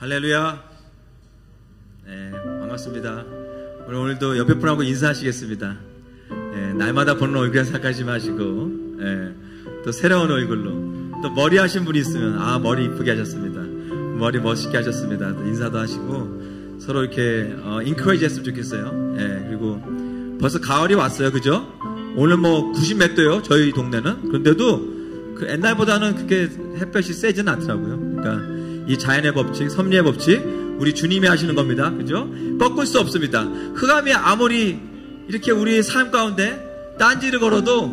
할렐루야. 네, 반갑습니다. 오늘 오늘도 옆에 분하고 인사하시겠습니다. 네, 날마다 보는 얼굴에 생각하지 마시고 네, 또 새로운 얼굴로 또 머리 하신 분이 있으면 아 머리 이쁘게 하셨습니다. 머리 멋있게 하셨습니다. 인사도 하시고 서로 이렇게 어, 인크레이지 했으면 좋겠어요. 네, 그리고 벌써 가을이 왔어요. 그죠? 오늘 뭐 90몇 도요. 저희 동네는. 그런데도 그 옛날보다는 그렇게 햇볕이 세지는 않더라고요. 그러니까 이 자연의 법칙, 섭리의 법칙, 우리 주님이 하시는 겁니다. 그죠? 꺾을 수 없습니다. 흑암이 아무리 이렇게 우리 삶 가운데 딴지를 걸어도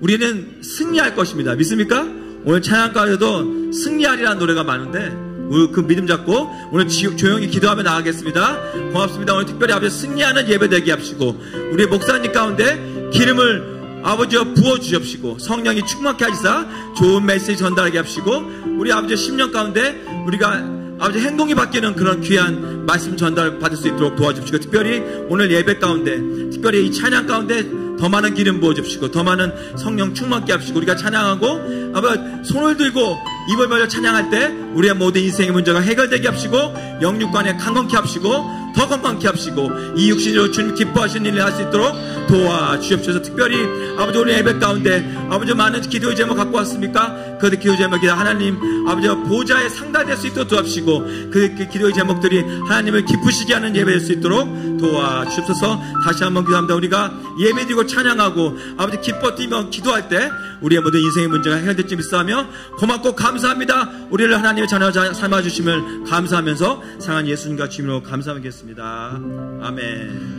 우리는 승리할 것입니다. 믿습니까? 오늘 찬양가에도 승리하리라는 노래가 많은데 그 믿음 잡고 오늘 조용히 기도하며 나가겠습니다. 고맙습니다. 오늘 특별히 아버지 승리하는 예배 되게 합시고 우리 목사님 가운데 기름을 아버지와 부어 주십시고 성령이 충만케 하시사 좋은 메시지 전달하게 합시고 우리 아버지 10년 가운데 우리가 아버지 행동이 바뀌는 그런 귀한 말씀 전달 받을 수 있도록 도와주시고 특별히 오늘 예배 가운데 특별히 이 찬양 가운데 더 많은 기름 부어주시고 더 많은 성령 충만케 합시고 우리가 찬양하고 아버지 손을 들고 입을 벌려 찬양할 때 우리의 모든 인생의 문제가 해결되게 합시고 영육관에 강건케 합시고 더 건강케 합시고 이 육신으로 주님 기뻐하시는 일을 할 수 있도록 도와주옵소서. 특별히 아버지 우리 예배 가운데 아버지 많은 기도의 제목 갖고 왔습니까? 그 기도 제목이 하나님 아버지 보좌에 상달될 수 있도록 도와주시고 그, 그 기도의 제목들이 하나님을 기쁘시게 하는 예배 될수 있도록 도와주옵소서. 다시 한번 기도합니다. 우리가 예배 드리고 찬양하고 아버지 기뻐 뛰며 기도할 때 우리의 모든 인생의 문제가 해결될지 믿사하며 고맙고 감사합니다. 우리를 하나님의 자녀 삼아주심을 감사하면서 상한 예수님과 주님으로 감사하겠습니다 기도습니다. 아멘.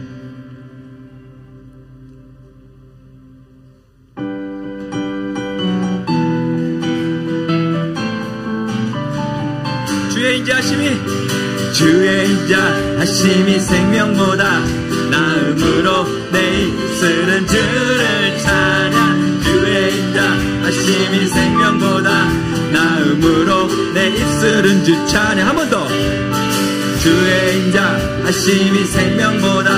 주의 인자하심이 주의 인자하심이 생명보다 나음으로 내 입술은 주를 찬양. 주의 인자하심이 생명보다 나음으로 내 입술은 주 찬양. 한번더 주의 인자 하심이 생명보다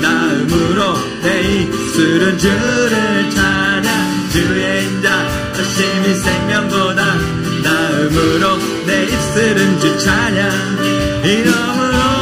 나음으로 내 입술은 주를 찬양 주의 인자 하심이 생명보다 나음으로 내 입술은 주 찬양 이름으로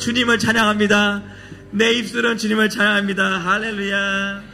주님을 찬양합니다. 내 입술은 주님을 찬양합니다. 할렐루야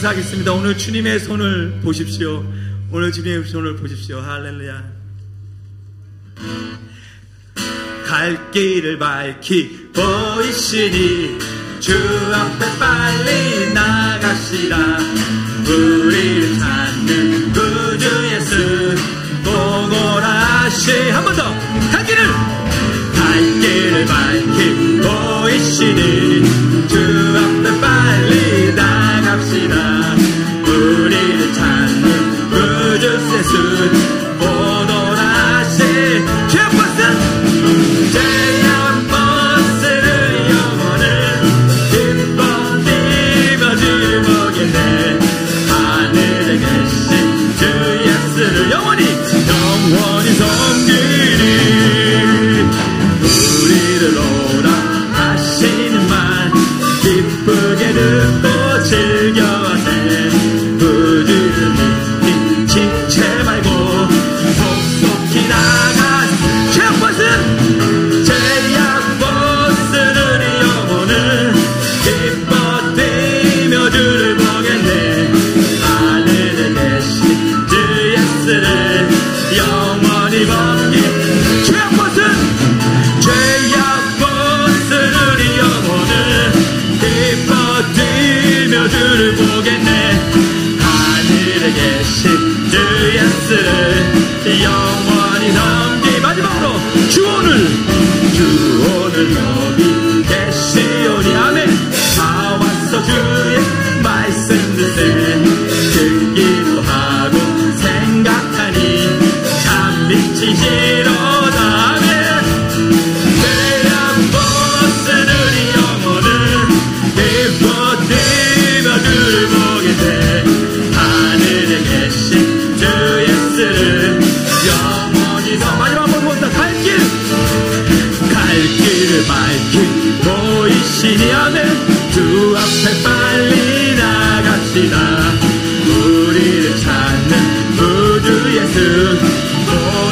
감사하겠습니다. 오늘 주님의 손을 보십시오. 오늘 주님의 손을 보십시오. 할렐루야. 갈 길을 밝히 보이시니 주 앞에 빨리 나가시라 우리를 찾는 구주 예수 보고라시 한 번 더 갈 길을 갈 길을 밝히 보이시니 felicidad. 것이다. 우리를 찾는 모두의 수.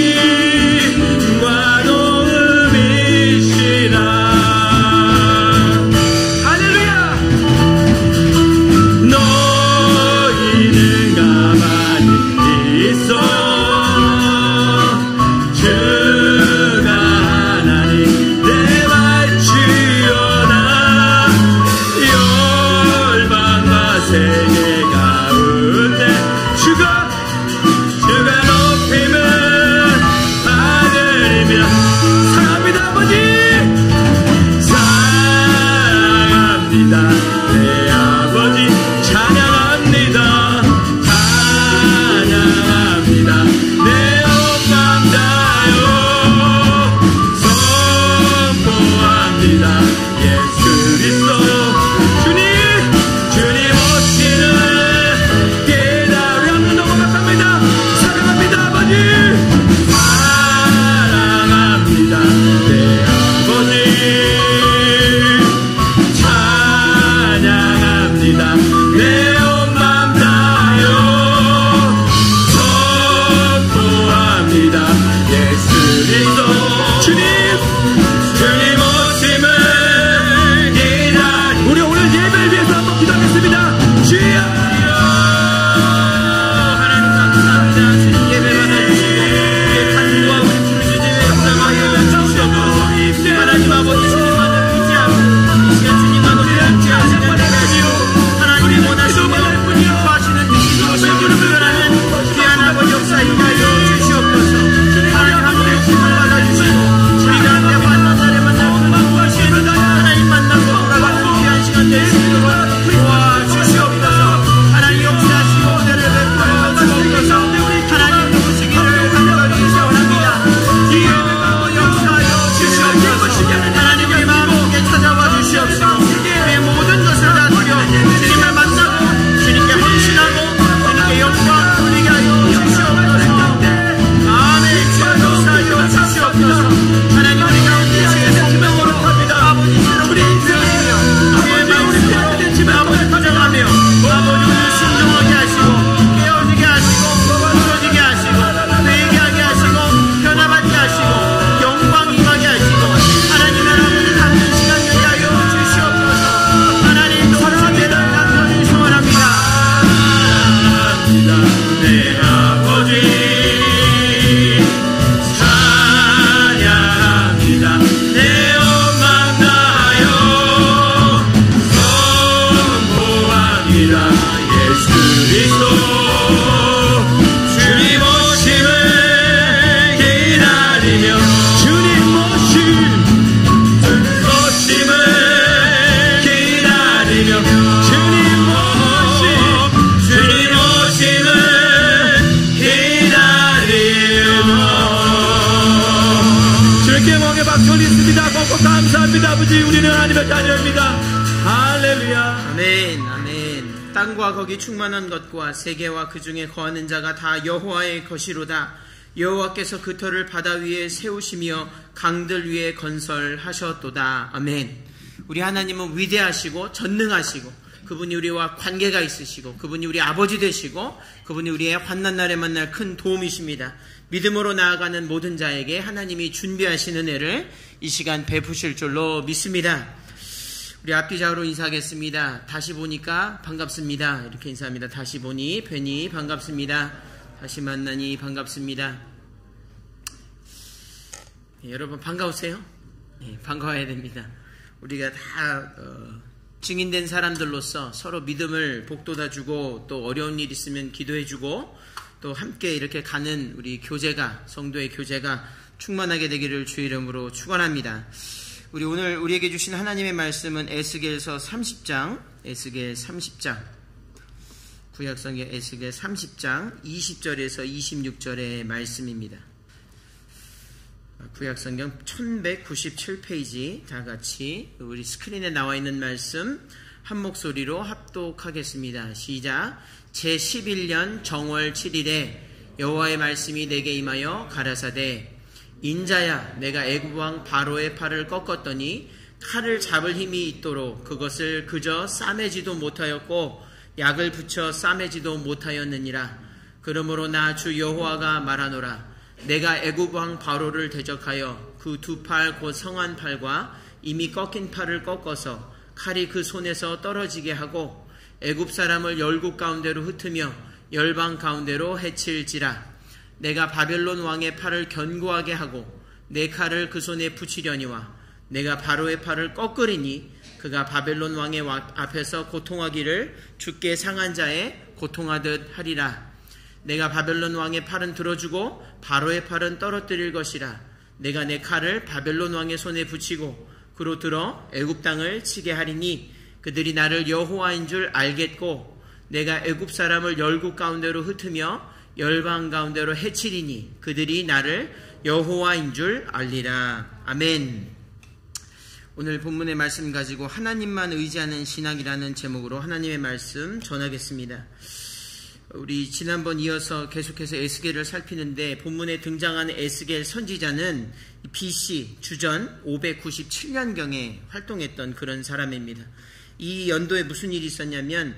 힘 세계와 그 중에 거하는 자가 다 여호와의 것이로다. 여호와께서 그 터를 바다 위에 세우시며 강들 위에 건설하셨도다. 아멘. 우리 하나님은 위대하시고 전능하시고 그분이 우리와 관계가 있으시고 그분이 우리 아버지 되시고 그분이 우리의 환난 날에 만날 큰 도움이십니다. 믿음으로 나아가는 모든 자에게 하나님이 준비하시는 애를 이 시간 베푸실 줄로 믿습니다. 우리 앞뒤 좌우로 인사하겠습니다. 다시 보니까 반갑습니다. 이렇게 인사합니다. 다시 보니 뵈니 반갑습니다. 다시 만나니 반갑습니다. 예, 여러분 반가우세요? 예, 반가워야 됩니다. 우리가 다 어, 증인된 사람들로서 서로 믿음을 복돋아주고 또 어려운 일 있으면 기도해주고 또 함께 이렇게 가는 우리 교제가 성도의 교제가 충만하게 되기를 주 이름으로 축원합니다. 우리 오늘 우리에게 주신 하나님의 말씀은 에스겔서 30장, 에스겔 30장, 구약성경 에스겔 30장 20절에서 26절의 말씀입니다. 구약성경 1197페이지 다 같이 우리 스크린에 나와 있는 말씀 한 목소리로 합독하겠습니다. 시작. 제 11년 정월 7일에 여호와의 말씀이 내게 임하여 가라사대 인자야 내가 애굽 왕 바로의 팔을 꺾었더니 칼을 잡을 힘이 있도록 그것을 그저 싸매지도 못하였고 약을 붙여 싸매지도 못하였느니라. 그러므로 나 주 여호와가 말하노라. 내가 애굽 왕 바로를 대적하여 그 두 팔 곧 성한 팔과 이미 꺾인 팔을 꺾어서 칼이 그 손에서 떨어지게 하고 애굽 사람을 열국 가운데로 흩으며 열방 가운데로 해칠지라 내가 바벨론 왕의 팔을 견고하게 하고 내 칼을 그 손에 붙이려니와 내가 바로의 팔을 꺾으리니 그가 바벨론 왕의 앞에서 고통하기를 죽게 상한 자의 고통하듯 하리라. 내가 바벨론 왕의 팔은 들어주고 바로의 팔은 떨어뜨릴 것이라. 내가 내 칼을 바벨론 왕의 손에 붙이고 그로 들어 애굽 땅을 치게 하리니 그들이 나를 여호와인 줄 알겠고 내가 애굽 사람을 열국 가운데로 흩으며 열방 가운데로 해치리니 그들이 나를 여호와인 줄 알리라. 아멘. 오늘 본문의 말씀 가지고 하나님만 의지하는 신앙이라는 제목으로 하나님의 말씀 전하겠습니다. 우리 지난번 이어서 계속해서 에스겔을 살피는데 본문에 등장하는 에스겔 선지자는 BC 주전 597년경에 활동했던 그런 사람입니다. 이 연도에 무슨 일이 있었냐면 어,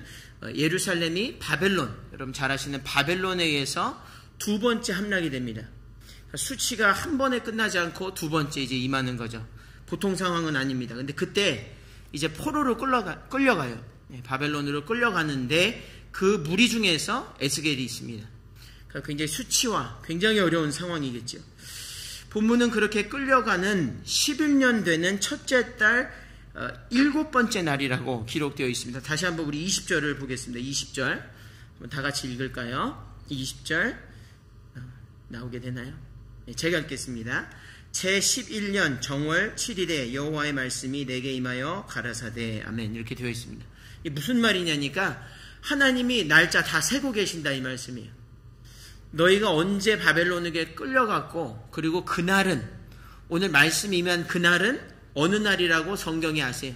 예루살렘이 바벨론, 여러분 잘 아시는 바벨론에 의해서 두 번째 함락이 됩니다. 수치가 한 번에 끝나지 않고 두 번째 이제 임하는 거죠. 보통 상황은 아닙니다. 근데 그때 이제 포로로 끌려가, 끌려가요. 네, 바벨론으로 끌려가는데 그 무리 중에서 에스겔이 있습니다. 그러니까 굉장히 수치와 굉장히 어려운 상황이겠죠. 본문은 그렇게 끌려가는 11년 되는 첫째 달 어, 일곱 번째 날이라고 기록되어 있습니다. 다시 한번 우리 20절을 보겠습니다. 20절. 다 같이 읽을까요? 20절. 어, 나오게 되나요? 네, 제가 읽겠습니다. 제 11년 정월 7일에 여호와의 말씀이 내게 임하여 가라사대 아멘 이렇게 되어 있습니다. 이 무슨 말이냐니까 하나님이 날짜 다 세고 계신다 이 말씀이에요. 너희가 언제 바벨론에게 끌려갔고 그리고 그날은 오늘 말씀이면 그날은 어느 날이라고 성경이 아세요.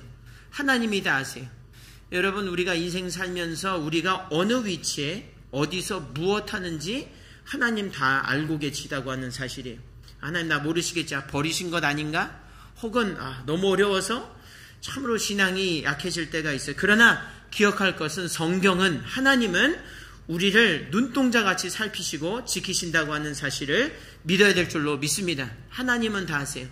하나님이 다 아세요. 여러분 우리가 인생 살면서 우리가 어느 위치에 어디서 무엇 하는지 하나님 다 알고 계시다고 하는 사실이에요. 하나님 나 모르시겠지? 아, 버리신 것 아닌가? 혹은 아, 너무 어려워서 참으로 신앙이 약해질 때가 있어요. 그러나 기억할 것은 성경은 하나님은 우리를 눈동자 같이 살피시고 지키신다고 하는 사실을 믿어야 될 줄로 믿습니다. 하나님은 다 아세요.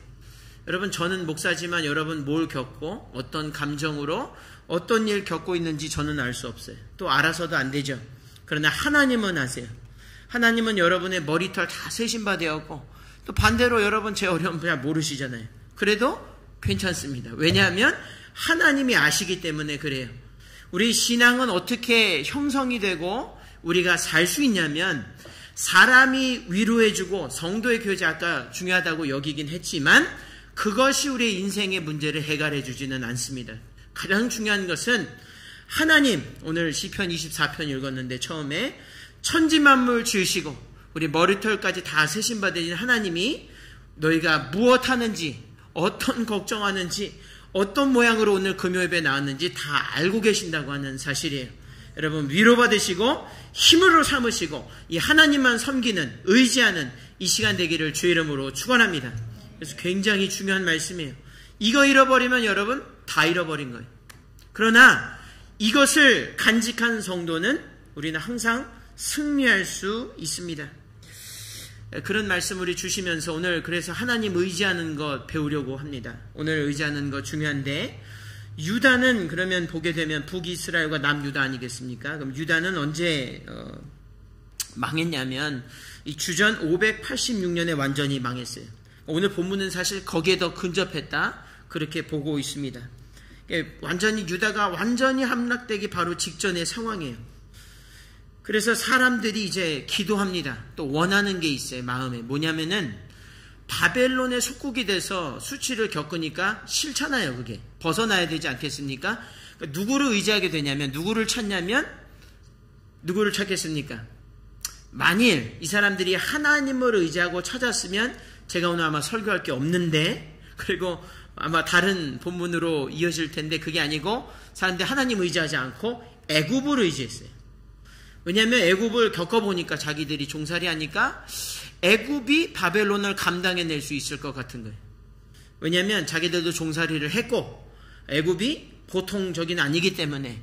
여러분 저는 목사지만 여러분 뭘 겪고 어떤 감정으로 어떤 일 겪고 있는지 저는 알 수 없어요. 또 알아서도 안 되죠. 그러나 하나님은 아세요. 하나님은 여러분의 머리털 다 세신 바 되었고 또 반대로 여러분 제 어려움 그냥 모르시잖아요. 그래도 괜찮습니다. 왜냐하면 하나님이 아시기 때문에 그래요. 우리 신앙은 어떻게 형성이 되고 우리가 살 수 있냐면 사람이 위로해주고 성도의 교제 아까 중요하다고 여기긴 했지만 그것이 우리의 인생의 문제를 해결해 주지는 않습니다. 가장 중요한 것은 하나님 오늘 시편 24편 읽었는데 처음에 천지 만물 지으시고 우리 머리털까지 다 세신 받으신 하나님이 너희가 무엇 하는지 어떤 걱정하는지 어떤 모양으로 오늘 금요일에 나왔는지 다 알고 계신다고 하는 사실이에요. 여러분 위로받으시고 힘으로 삼으시고 이 하나님만 섬기는 의지하는 이 시간 되기를 주 이름으로 축원합니다. 그래서 굉장히 중요한 말씀이에요. 이거 잃어버리면 여러분 다 잃어버린 거예요. 그러나 이것을 간직한 성도는 우리는 항상 승리할 수 있습니다. 그런 말씀을 주시면서 오늘 그래서 하나님 의지하는 것 배우려고 합니다. 오늘 의지하는 것 중요한데 유다는 그러면 보게 되면 북이스라엘과 남유다 아니겠습니까? 그럼 유다는 언제 어, 망했냐면 이 주전 586년에 완전히 망했어요. 오늘 본문은 사실 거기에 더 근접했다 그렇게 보고 있습니다. 완전히 유다가 완전히 함락되기 바로 직전의 상황이에요. 그래서 사람들이 이제 기도합니다. 또 원하는 게 있어요, 마음에. 뭐냐면은 바벨론의 속국이 돼서 수치를 겪으니까 싫잖아요, 그게. 벗어나야 되지 않겠습니까? 그러니까 누구를 의지하게 되냐면, 누구를 찾냐면, 누구를 찾겠습니까? 만일 이 사람들이 하나님을 의지하고 찾았으면 제가 오늘 아마 설교할 게 없는데, 그리고 아마 다른 본문으로 이어질 텐데 그게 아니고 사람들이 하나님 의지하지 않고 애굽을 의지했어요. 왜냐하면 애굽을 겪어보니까 자기들이 종살이 하니까 애굽이 바벨론을 감당해낼 수 있을 것 같은 거예요. 왜냐하면 자기들도 종살이를 했고 애굽이 보통적인 아니기 때문에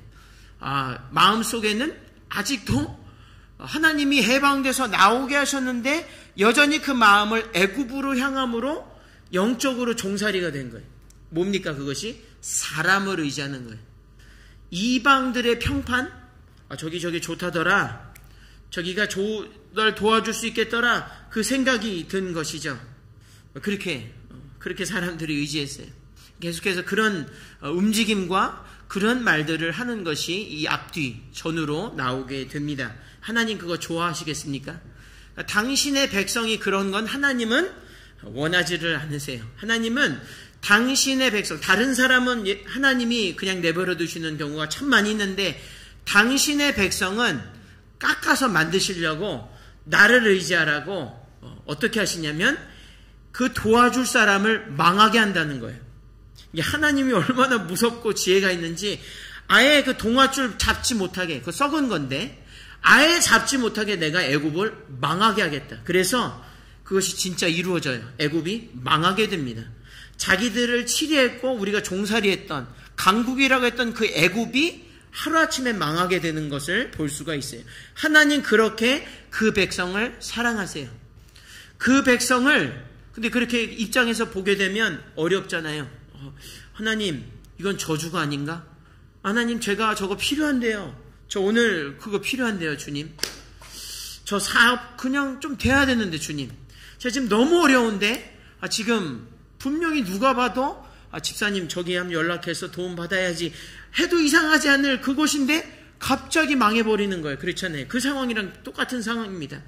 아, 마음 속에는 아직도 하나님이 해방돼서 나오게 하셨는데 여전히 그 마음을 애굽으로 향함으로 영적으로 종살이가 된 거예요. 뭡니까 그것이? 사람을 의지하는 거예요. 이방들의 평판? 아, 저기 저기 좋다더라. 저기가 조, 널 도와줄 수 있겠더라. 그 생각이 든 것이죠. 그렇게 그렇게 사람들이 의지했어요. 계속해서 그런 어, 움직임과 그런 말들을 하는 것이 이 앞뒤 전으로 나오게 됩니다. 하나님 그거 좋아하시겠습니까? 그러니까 당신의 백성이 그런 건 하나님은 원하지를 않으세요. 하나님은 당신의 백성, 다른 사람은 예, 하나님이 그냥 내버려 두시는 경우가 참 많이 있는데 당신의 백성은 깎아서 만드시려고 나를 의지하라고 어, 어떻게 하시냐면 그 도와줄 사람을 망하게 한다는 거예요. 하나님이 얼마나 무섭고 지혜가 있는지 아예 그 동화줄 잡지 못하게 그 썩은 건데 아예 잡지 못하게 내가 애굽을 망하게 하겠다. 그래서 그것이 진짜 이루어져요. 애굽이 망하게 됩니다. 자기들을 치리했고 우리가 종살이했던 강국이라고 했던 그 애굽이 하루아침에 망하게 되는 것을 볼 수가 있어요. 하나님 그렇게 그 백성을 사랑하세요. 그 백성을 근데 그렇게 입장에서 보게 되면 어렵잖아요. 어, 하나님, 이건 저주가 아닌가? 하나님, 제가 저거 필요한데요. 저 오늘 그거 필요한데요, 주님. 저 사업 그냥 좀 돼야 되는데, 주님. 제가 지금 너무 어려운데, 아, 지금 분명히 누가 봐도, 아, 집사님, 저기 한번 연락해서 도움 받아야지. 해도 이상하지 않을 그곳인데, 갑자기 망해버리는 거예요. 그렇잖아요. 그 상황이랑 똑같은 상황입니다.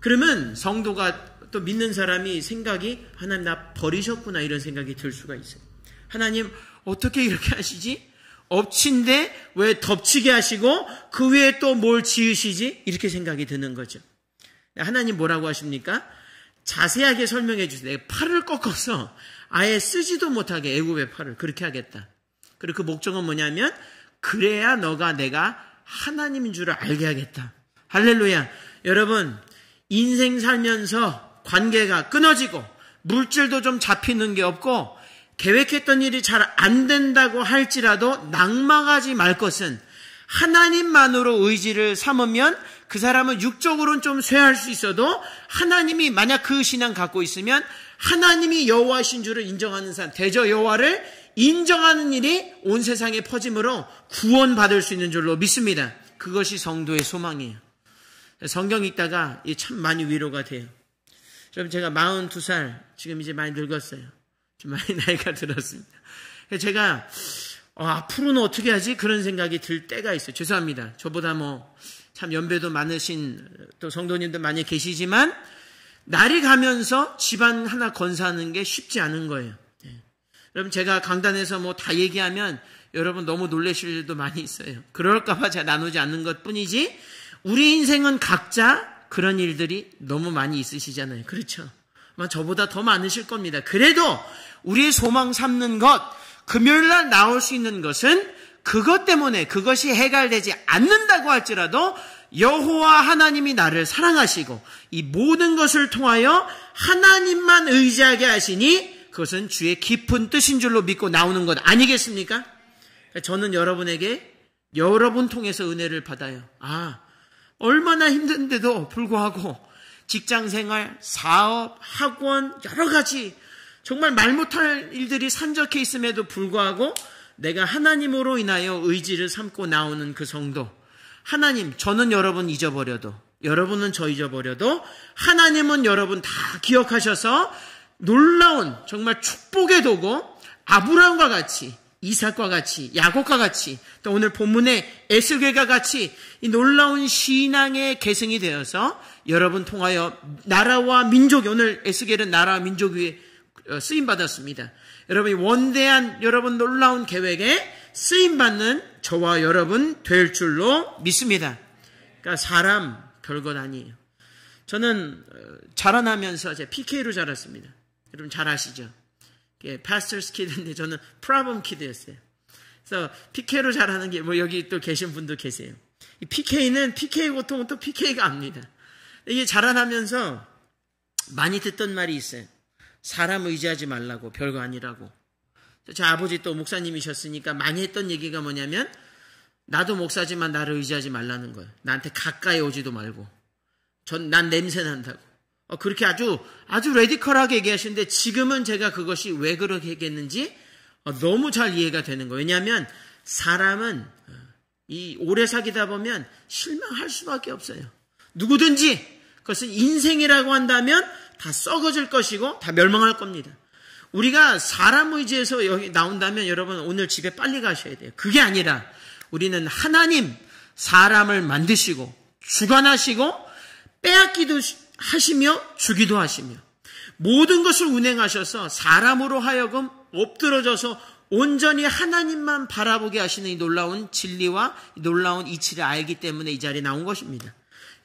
그러면 성도가 또 믿는 사람이 생각이 하나님 나 버리셨구나 이런 생각이 들 수가 있어요. 하나님 어떻게 이렇게 하시지? 엎친데 왜 덮치게 하시고 그 위에 또 뭘 지으시지? 이렇게 생각이 드는 거죠. 하나님 뭐라고 하십니까? 자세하게 설명해 주세요. 팔을 꺾어서 아예 쓰지도 못하게 애굽의 팔을 그렇게 하겠다. 그리고 그 목적은 뭐냐면 그래야 너가 내가 하나님인 줄을 알게 하겠다. 할렐루야. 여러분 인생 살면서 관계가 끊어지고 물질도 좀 잡히는 게 없고 계획했던 일이 잘 안 된다고 할지라도 낭망하지 말 것은 하나님만으로 의지를 삼으면 그 사람은 육적으로는 좀 쇠할 수 있어도 하나님이 만약 그 신앙 갖고 있으면 하나님이 여호와신 줄을 인정하는 사람 대저 여호와를 인정하는 일이 온 세상에 퍼짐으로 구원받을 수 있는 줄로 믿습니다. 그것이 성도의 소망이에요. 성경 읽다가 참 많이 위로가 돼요. 좀 제가 42살, 지금 이제 많이 늙었어요. 좀 많이 나이가 들었습니다. 제가, 어, 앞으로는 어떻게 하지? 그런 생각이 들 때가 있어요. 죄송합니다. 저보다 뭐, 참 연배도 많으신 또 성도님들 많이 계시지만, 날이 가면서 집안 하나 건사하는 게 쉽지 않은 거예요. 네. 여러분, 제가 강단에서 뭐 다 얘기하면 여러분 너무 놀라실 일도 많이 있어요. 그럴까봐 제가 나누지 않는 것 뿐이지, 우리 인생은 각자 그런 일들이 너무 많이 있으시잖아요. 그렇죠? 아마 저보다 더 많으실 겁니다. 그래도 우리의 소망 삼는 것, 금요일 날 나올 수 있는 것은 그것 때문에 그것이 해결되지 않는다고 할지라도 여호와 하나님이 나를 사랑하시고 이 모든 것을 통하여 하나님만 의지하게 하시니 그것은 주의 깊은 뜻인 줄로 믿고 나오는 것 아니겠습니까? 저는 여러분에게 여러분 통해서 은혜를 받아요. 아, 얼마나 힘든데도 불구하고 직장 생활, 사업, 학원, 여러 가지 정말 말 못할 일들이 산적해 있음에도 불구하고 내가 하나님으로 인하여 의지를 삼고 나오는 그 성도. 하나님, 저는 여러분 잊어버려도, 여러분은 저 잊어버려도, 하나님은 여러분 다 기억하셔서 놀라운 정말 축복의 도고, 아브라함과 같이 이삭과 같이 야곱과 같이 또 오늘 본문의 에스겔과 같이 이 놀라운 신앙의 계승이 되어서 여러분 통하여 나라와 민족 오늘 에스겔은 나라와 민족 위에 어, 쓰임 받았습니다. 여러분이 원대한 여러분 놀라운 계획에 쓰임 받는 저와 여러분 될 줄로 믿습니다. 그러니까 사람 별것 아니에요. 저는 어, 자라나면서 제 PK로 자랐습니다. 여러분 잘 아시죠? pastor's kid인데 저는 problem kid였어요. 그래서 PK로 잘하는 게 뭐 여기 또 계신 분도 계세요. 이 PK는 PK 고통은 또 PK가 압니다. 이게 자라나면서 많이 듣던 말이 있어요. 사람 의지하지 말라고 별거 아니라고. 저 아버지 또 목사님이셨으니까 많이 했던 얘기가 뭐냐면 나도 목사지만 나를 의지하지 말라는 거예요. 나한테 가까이 오지도 말고. 전 난 냄새 난다고. 어, 그렇게 아주 아주 레디컬하게 얘기하시는데 지금은 제가 그것이 왜 그렇게 얘기했는지 어, 너무 잘 이해가 되는 거예요. 왜냐하면 사람은 어, 이 오래 사귀다 보면 실망할 수밖에 없어요. 누구든지 그것은 인생이라고 한다면 다 썩어질 것이고 다 멸망할 겁니다. 우리가 사람 의지에서 여기 나온다면 여러분 오늘 집에 빨리 가셔야 돼요. 그게 아니라 우리는 하나님 사람을 만드시고 주관하시고 빼앗기도 하시며 주기도 하시며 모든 것을 운행하셔서 사람으로 하여금 엎드러져서 온전히 하나님만 바라보게 하시는 이 놀라운 진리와 놀라운 이치를 알기 때문에 이 자리에 나온 것입니다.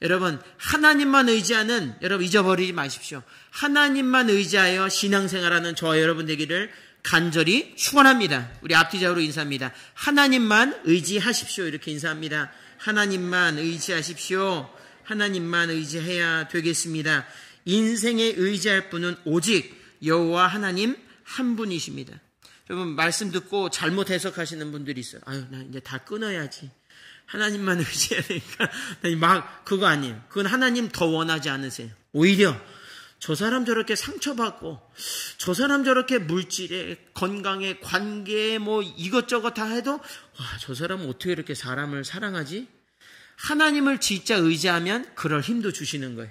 여러분, 하나님만 의지하는, 여러분 잊어버리지 마십시오. 하나님만 의지하여 신앙생활하는 저와 여러분 되기를 간절히 축원합니다. 우리 앞뒤자로 인사합니다. 하나님만 의지하십시오. 이렇게 인사합니다. 하나님만 의지하십시오. 하나님만 의지해야 되겠습니다. 인생에 의지할 분은 오직 여호와 하나님 한 분이십니다. 여러분 말씀 듣고 잘못 해석하시는 분들이 있어요. 아유, 나 이제 다 끊어야지. 하나님만 의지해야 되니까 막 그거 아니에요. 그건 하나님 더 원하지 않으세요. 오히려 저 사람 저렇게 상처받고 저 사람 저렇게 물질에 건강에 관계에 뭐 이것저것 다 해도 와 저 사람은 어떻게 이렇게 사람을 사랑하지? 하나님을 진짜 의지하면 그럴 힘도 주시는 거예요.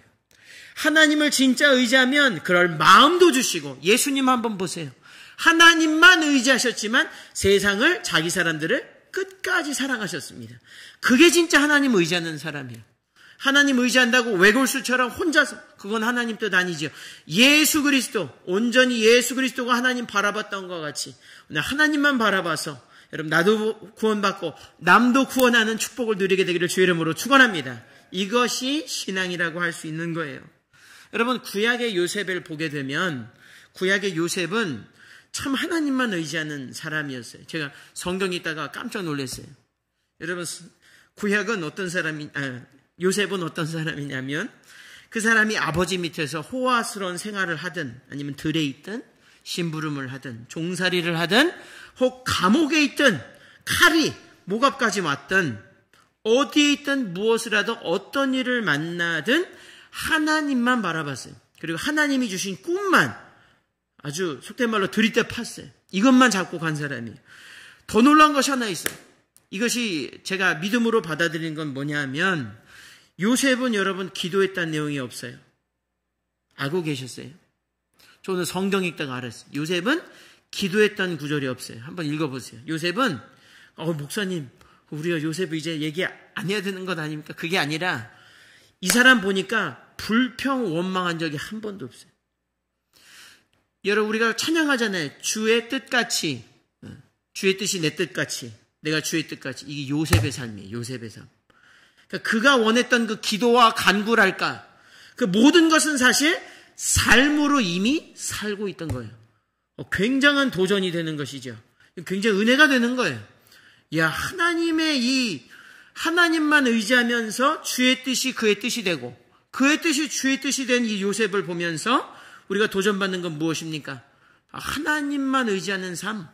하나님을 진짜 의지하면 그럴 마음도 주시고 예수님 한번 보세요. 하나님만 의지하셨지만 세상을 자기 사람들을 끝까지 사랑하셨습니다. 그게 진짜 하나님 의지하는 사람이에요. 하나님 의지한다고 외골수처럼 혼자서 그건 하나님 뜻 아니죠. 예수 그리스도 온전히 예수 그리스도가 하나님 바라봤던 것 같이 하나님만 바라봐서 여러분 나도 구원받고 남도 구원하는 축복을 누리게 되기를 주의 이름으로 축원합니다. 이것이 신앙이라고 할 수 있는 거예요. 여러분 구약의 요셉을 보게 되면 구약의 요셉은 참 하나님만 의지하는 사람이었어요. 제가 성경 읽다가 깜짝 놀랐어요. 여러분 구약은 어떤 사람이 아, 요셉은 어떤 사람이냐면 그 사람이 아버지 밑에서 호화스러운 생활을 하든 아니면 들에 있든 심부름을 하든 종살이를 하든 혹 감옥에 있든 칼이 목앞까지 왔든 어디에 있든 무엇을 하든 어떤 일을 만나든 하나님만 바라봤어요. 그리고 하나님이 주신 꿈만 아주 속된 말로 들이대 팠어요. 이것만 잡고 간 사람이에요. 더 놀라운 것이 하나 있어요. 이것이 제가 믿음으로 받아들인 건 뭐냐면 요셉은 여러분 기도했다는 내용이 없어요. 알고 계셨어요? 저는 성경 읽다가 알았어요. 요셉은 기도했다는 구절이 없어요. 한번 읽어보세요. 요셉은 어 목사님 우리가 요셉 이제 얘기 안 해야 되는 것 아닙니까? 그게 아니라 이 사람 보니까 불평 원망한 적이 한 번도 없어요. 여러분 우리가 찬양하잖아요. 주의 뜻같이 어, 주의 뜻이 내 뜻같이 내가 주의 뜻같이 이게 요셉의 삶이에요. 요셉의 삶. 그러니까 그가 원했던 그 기도와 간구랄까 그 모든 것은 사실 삶으로 이미 살고 있던 거예요. 어, 굉장한 도전이 되는 것이죠. 굉장히 은혜가 되는 거예요. 야 하나님의 이 하나님만 의지하면서 주의 뜻이 그의 뜻이 되고 그의 뜻이 주의 뜻이 된 이 요셉을 보면서 우리가 도전받는 건 무엇입니까? 하나님만 의지하는 삶.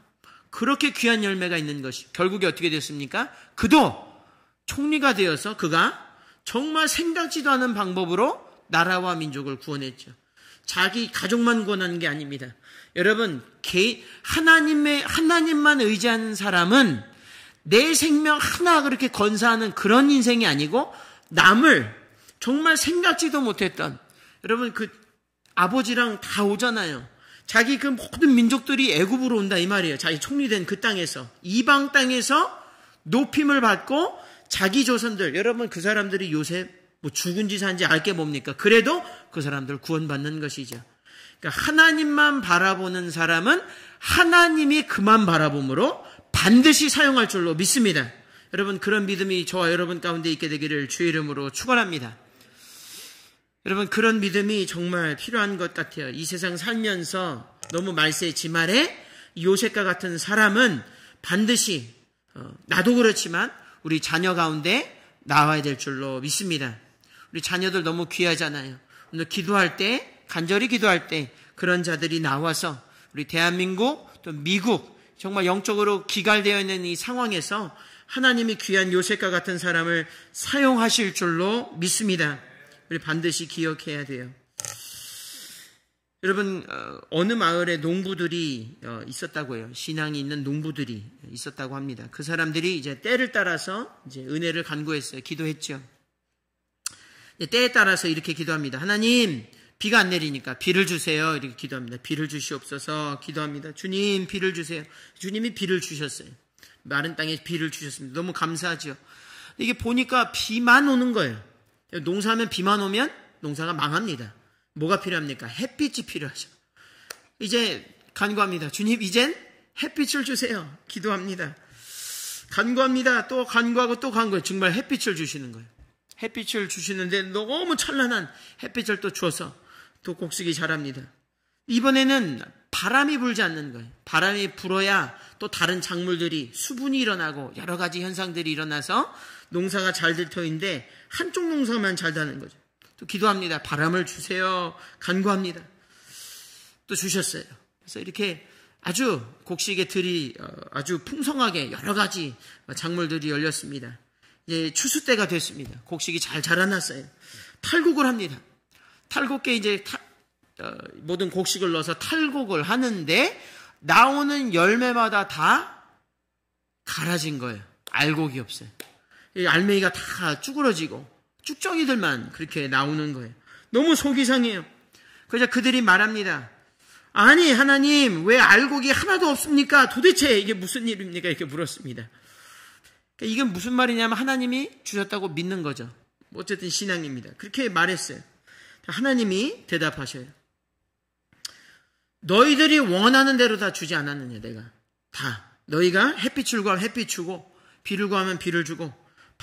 그렇게 귀한 열매가 있는 것이 결국에 어떻게 됐습니까? 그도 총리가 되어서 그가 정말 생각지도 않은 방법으로 나라와 민족을 구원했죠. 자기 가족만 구원하는 게 아닙니다. 여러분, 하나님의, 하나님만 의지하는 사람은 내 생명 하나 그렇게 건사하는 그런 인생이 아니고 남을 정말 생각지도 못했던 여러분 그 아버지랑 다 오잖아요. 자기 그 모든 민족들이 애굽으로 온다 이 말이에요. 자기 총리된 그 땅에서 이방 땅에서 높임을 받고 자기 조선들 여러분 그 사람들이 요새 뭐 죽은 지 산지 알게 뭡니까? 그래도 그 사람들 구원받는 것이죠. 그러니까 하나님만 바라보는 사람은 하나님이 그만 바라봄으로 반드시 사용할 줄로 믿습니다. 여러분 그런 믿음이 저와 여러분 가운데 있게 되기를 주의 이름으로 축원합니다. 여러분 그런 믿음이 정말 필요한 것 같아요. 이 세상 살면서 너무 말세 지말에 요셉과 같은 사람은 반드시 어, 나도 그렇지만 우리 자녀 가운데 나와야 될 줄로 믿습니다. 우리 자녀들 너무 귀하잖아요. 오늘 기도할 때 간절히 기도할 때 그런 자들이 나와서 우리 대한민국 또 미국 정말 영적으로 기갈되어 있는 이 상황에서 하나님이 귀한 요셉과 같은 사람을 사용하실 줄로 믿습니다. 우리 반드시 기억해야 돼요. 여러분 어, 어느 마을에 농부들이 어, 있었다고 해요. 신앙이 있는 농부들이 있었다고 합니다. 그 사람들이 이제 때를 따라서 이제 은혜를 간구했어요. 기도했죠. 때에 따라서 이렇게 기도합니다. 하나님 비가 안 내리니까 비를 주세요. 이렇게 기도합니다. 비를 주시옵소서 기도합니다. 주님 비를 주세요. 주님이 비를 주셨어요. 마른 땅에 비를 주셨습니다. 너무 감사하죠. 이게 보니까 비만 오는 거예요. 농사하면 비만 오면 농사가 망합니다. 뭐가 필요합니까? 햇빛이 필요하죠. 이제 간구합니다. 주님, 이젠 햇빛을 주세요. 기도합니다. 간구합니다. 또 간구하고 또 간구해요. 정말 햇빛을 주시는 거예요. 햇빛을 주시는데 너무 찬란한 햇빛을 또 줘서 또 곡식이 자랍니다. 이번에는 바람이 불지 않는 거예요. 바람이 불어야 또 다른 작물들이 수분이 일어나고 여러 가지 현상들이 일어나서 농사가 잘 될 터인데 한쪽 농사만 잘 되는 거죠. 또 기도합니다. 바람을 주세요. 간구합니다. 또 주셨어요. 그래서 이렇게 아주 곡식의 들이 어, 아주 풍성하게 여러 가지 작물들이 열렸습니다. 이제 추수 때가 됐습니다. 곡식이 잘 자라났어요. 탈곡을 합니다. 탈곡에 이제 타, 어, 모든 곡식을 넣어서 탈곡을 하는데 나오는 열매마다 다 갈아진 거예요. 알곡이 없어요. 알맹이가 다 쭈그러지고 쭉정이들만 그렇게 나오는 거예요. 너무 속이 상해요. 그래서 그들이 말합니다. 아니 하나님 왜 알곡이 하나도 없습니까? 도대체 이게 무슨 일입니까? 이렇게 물었습니다. 그러니까 이게 무슨 말이냐면 하나님이 주셨다고 믿는 거죠. 어쨌든 신앙입니다. 그렇게 말했어요. 하나님이 대답하셔요. 너희들이 원하는 대로 다 주지 않았느냐 내가 다 너희가 햇빛을 구하면 햇빛 주고 비를 구하면 비를 주고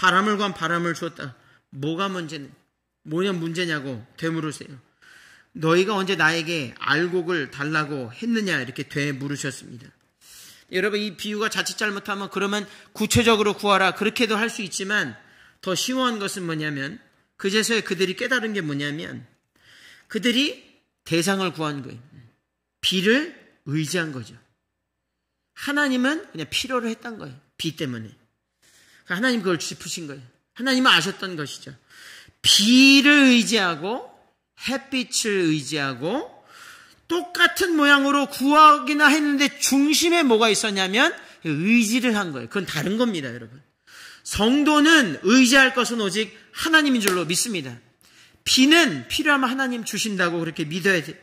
바람을 구하면 바람을 주었다. 뭐가 문제는 뭐냐 문제냐고 되물으세요. 너희가 언제 나에게 알곡을 달라고 했느냐 이렇게 되물으셨습니다. 여러분 이 비유가 자칫 잘못하면 그러면 구체적으로 구하라 그렇게도 할 수 있지만 더 심오한 것은 뭐냐면 그제서야 그들이 깨달은 게 뭐냐면 그들이 대상을 구한 거예요. 비를 의지한 거죠. 하나님은 그냥 필요로 했던 거예요. 비 때문에. 그러니까 하나님 그걸 짚으신 거예요. 하나님은 아셨던 것이죠. 비를 의지하고 햇빛을 의지하고 똑같은 모양으로 구하기나 했는데 중심에 뭐가 있었냐면 의지를 한 거예요. 그건 다른 겁니다, 여러분. 성도는 의지할 것은 오직 하나님인 줄로 믿습니다. 비는 필요하면 하나님 주신다고 그렇게 믿어야 돼요.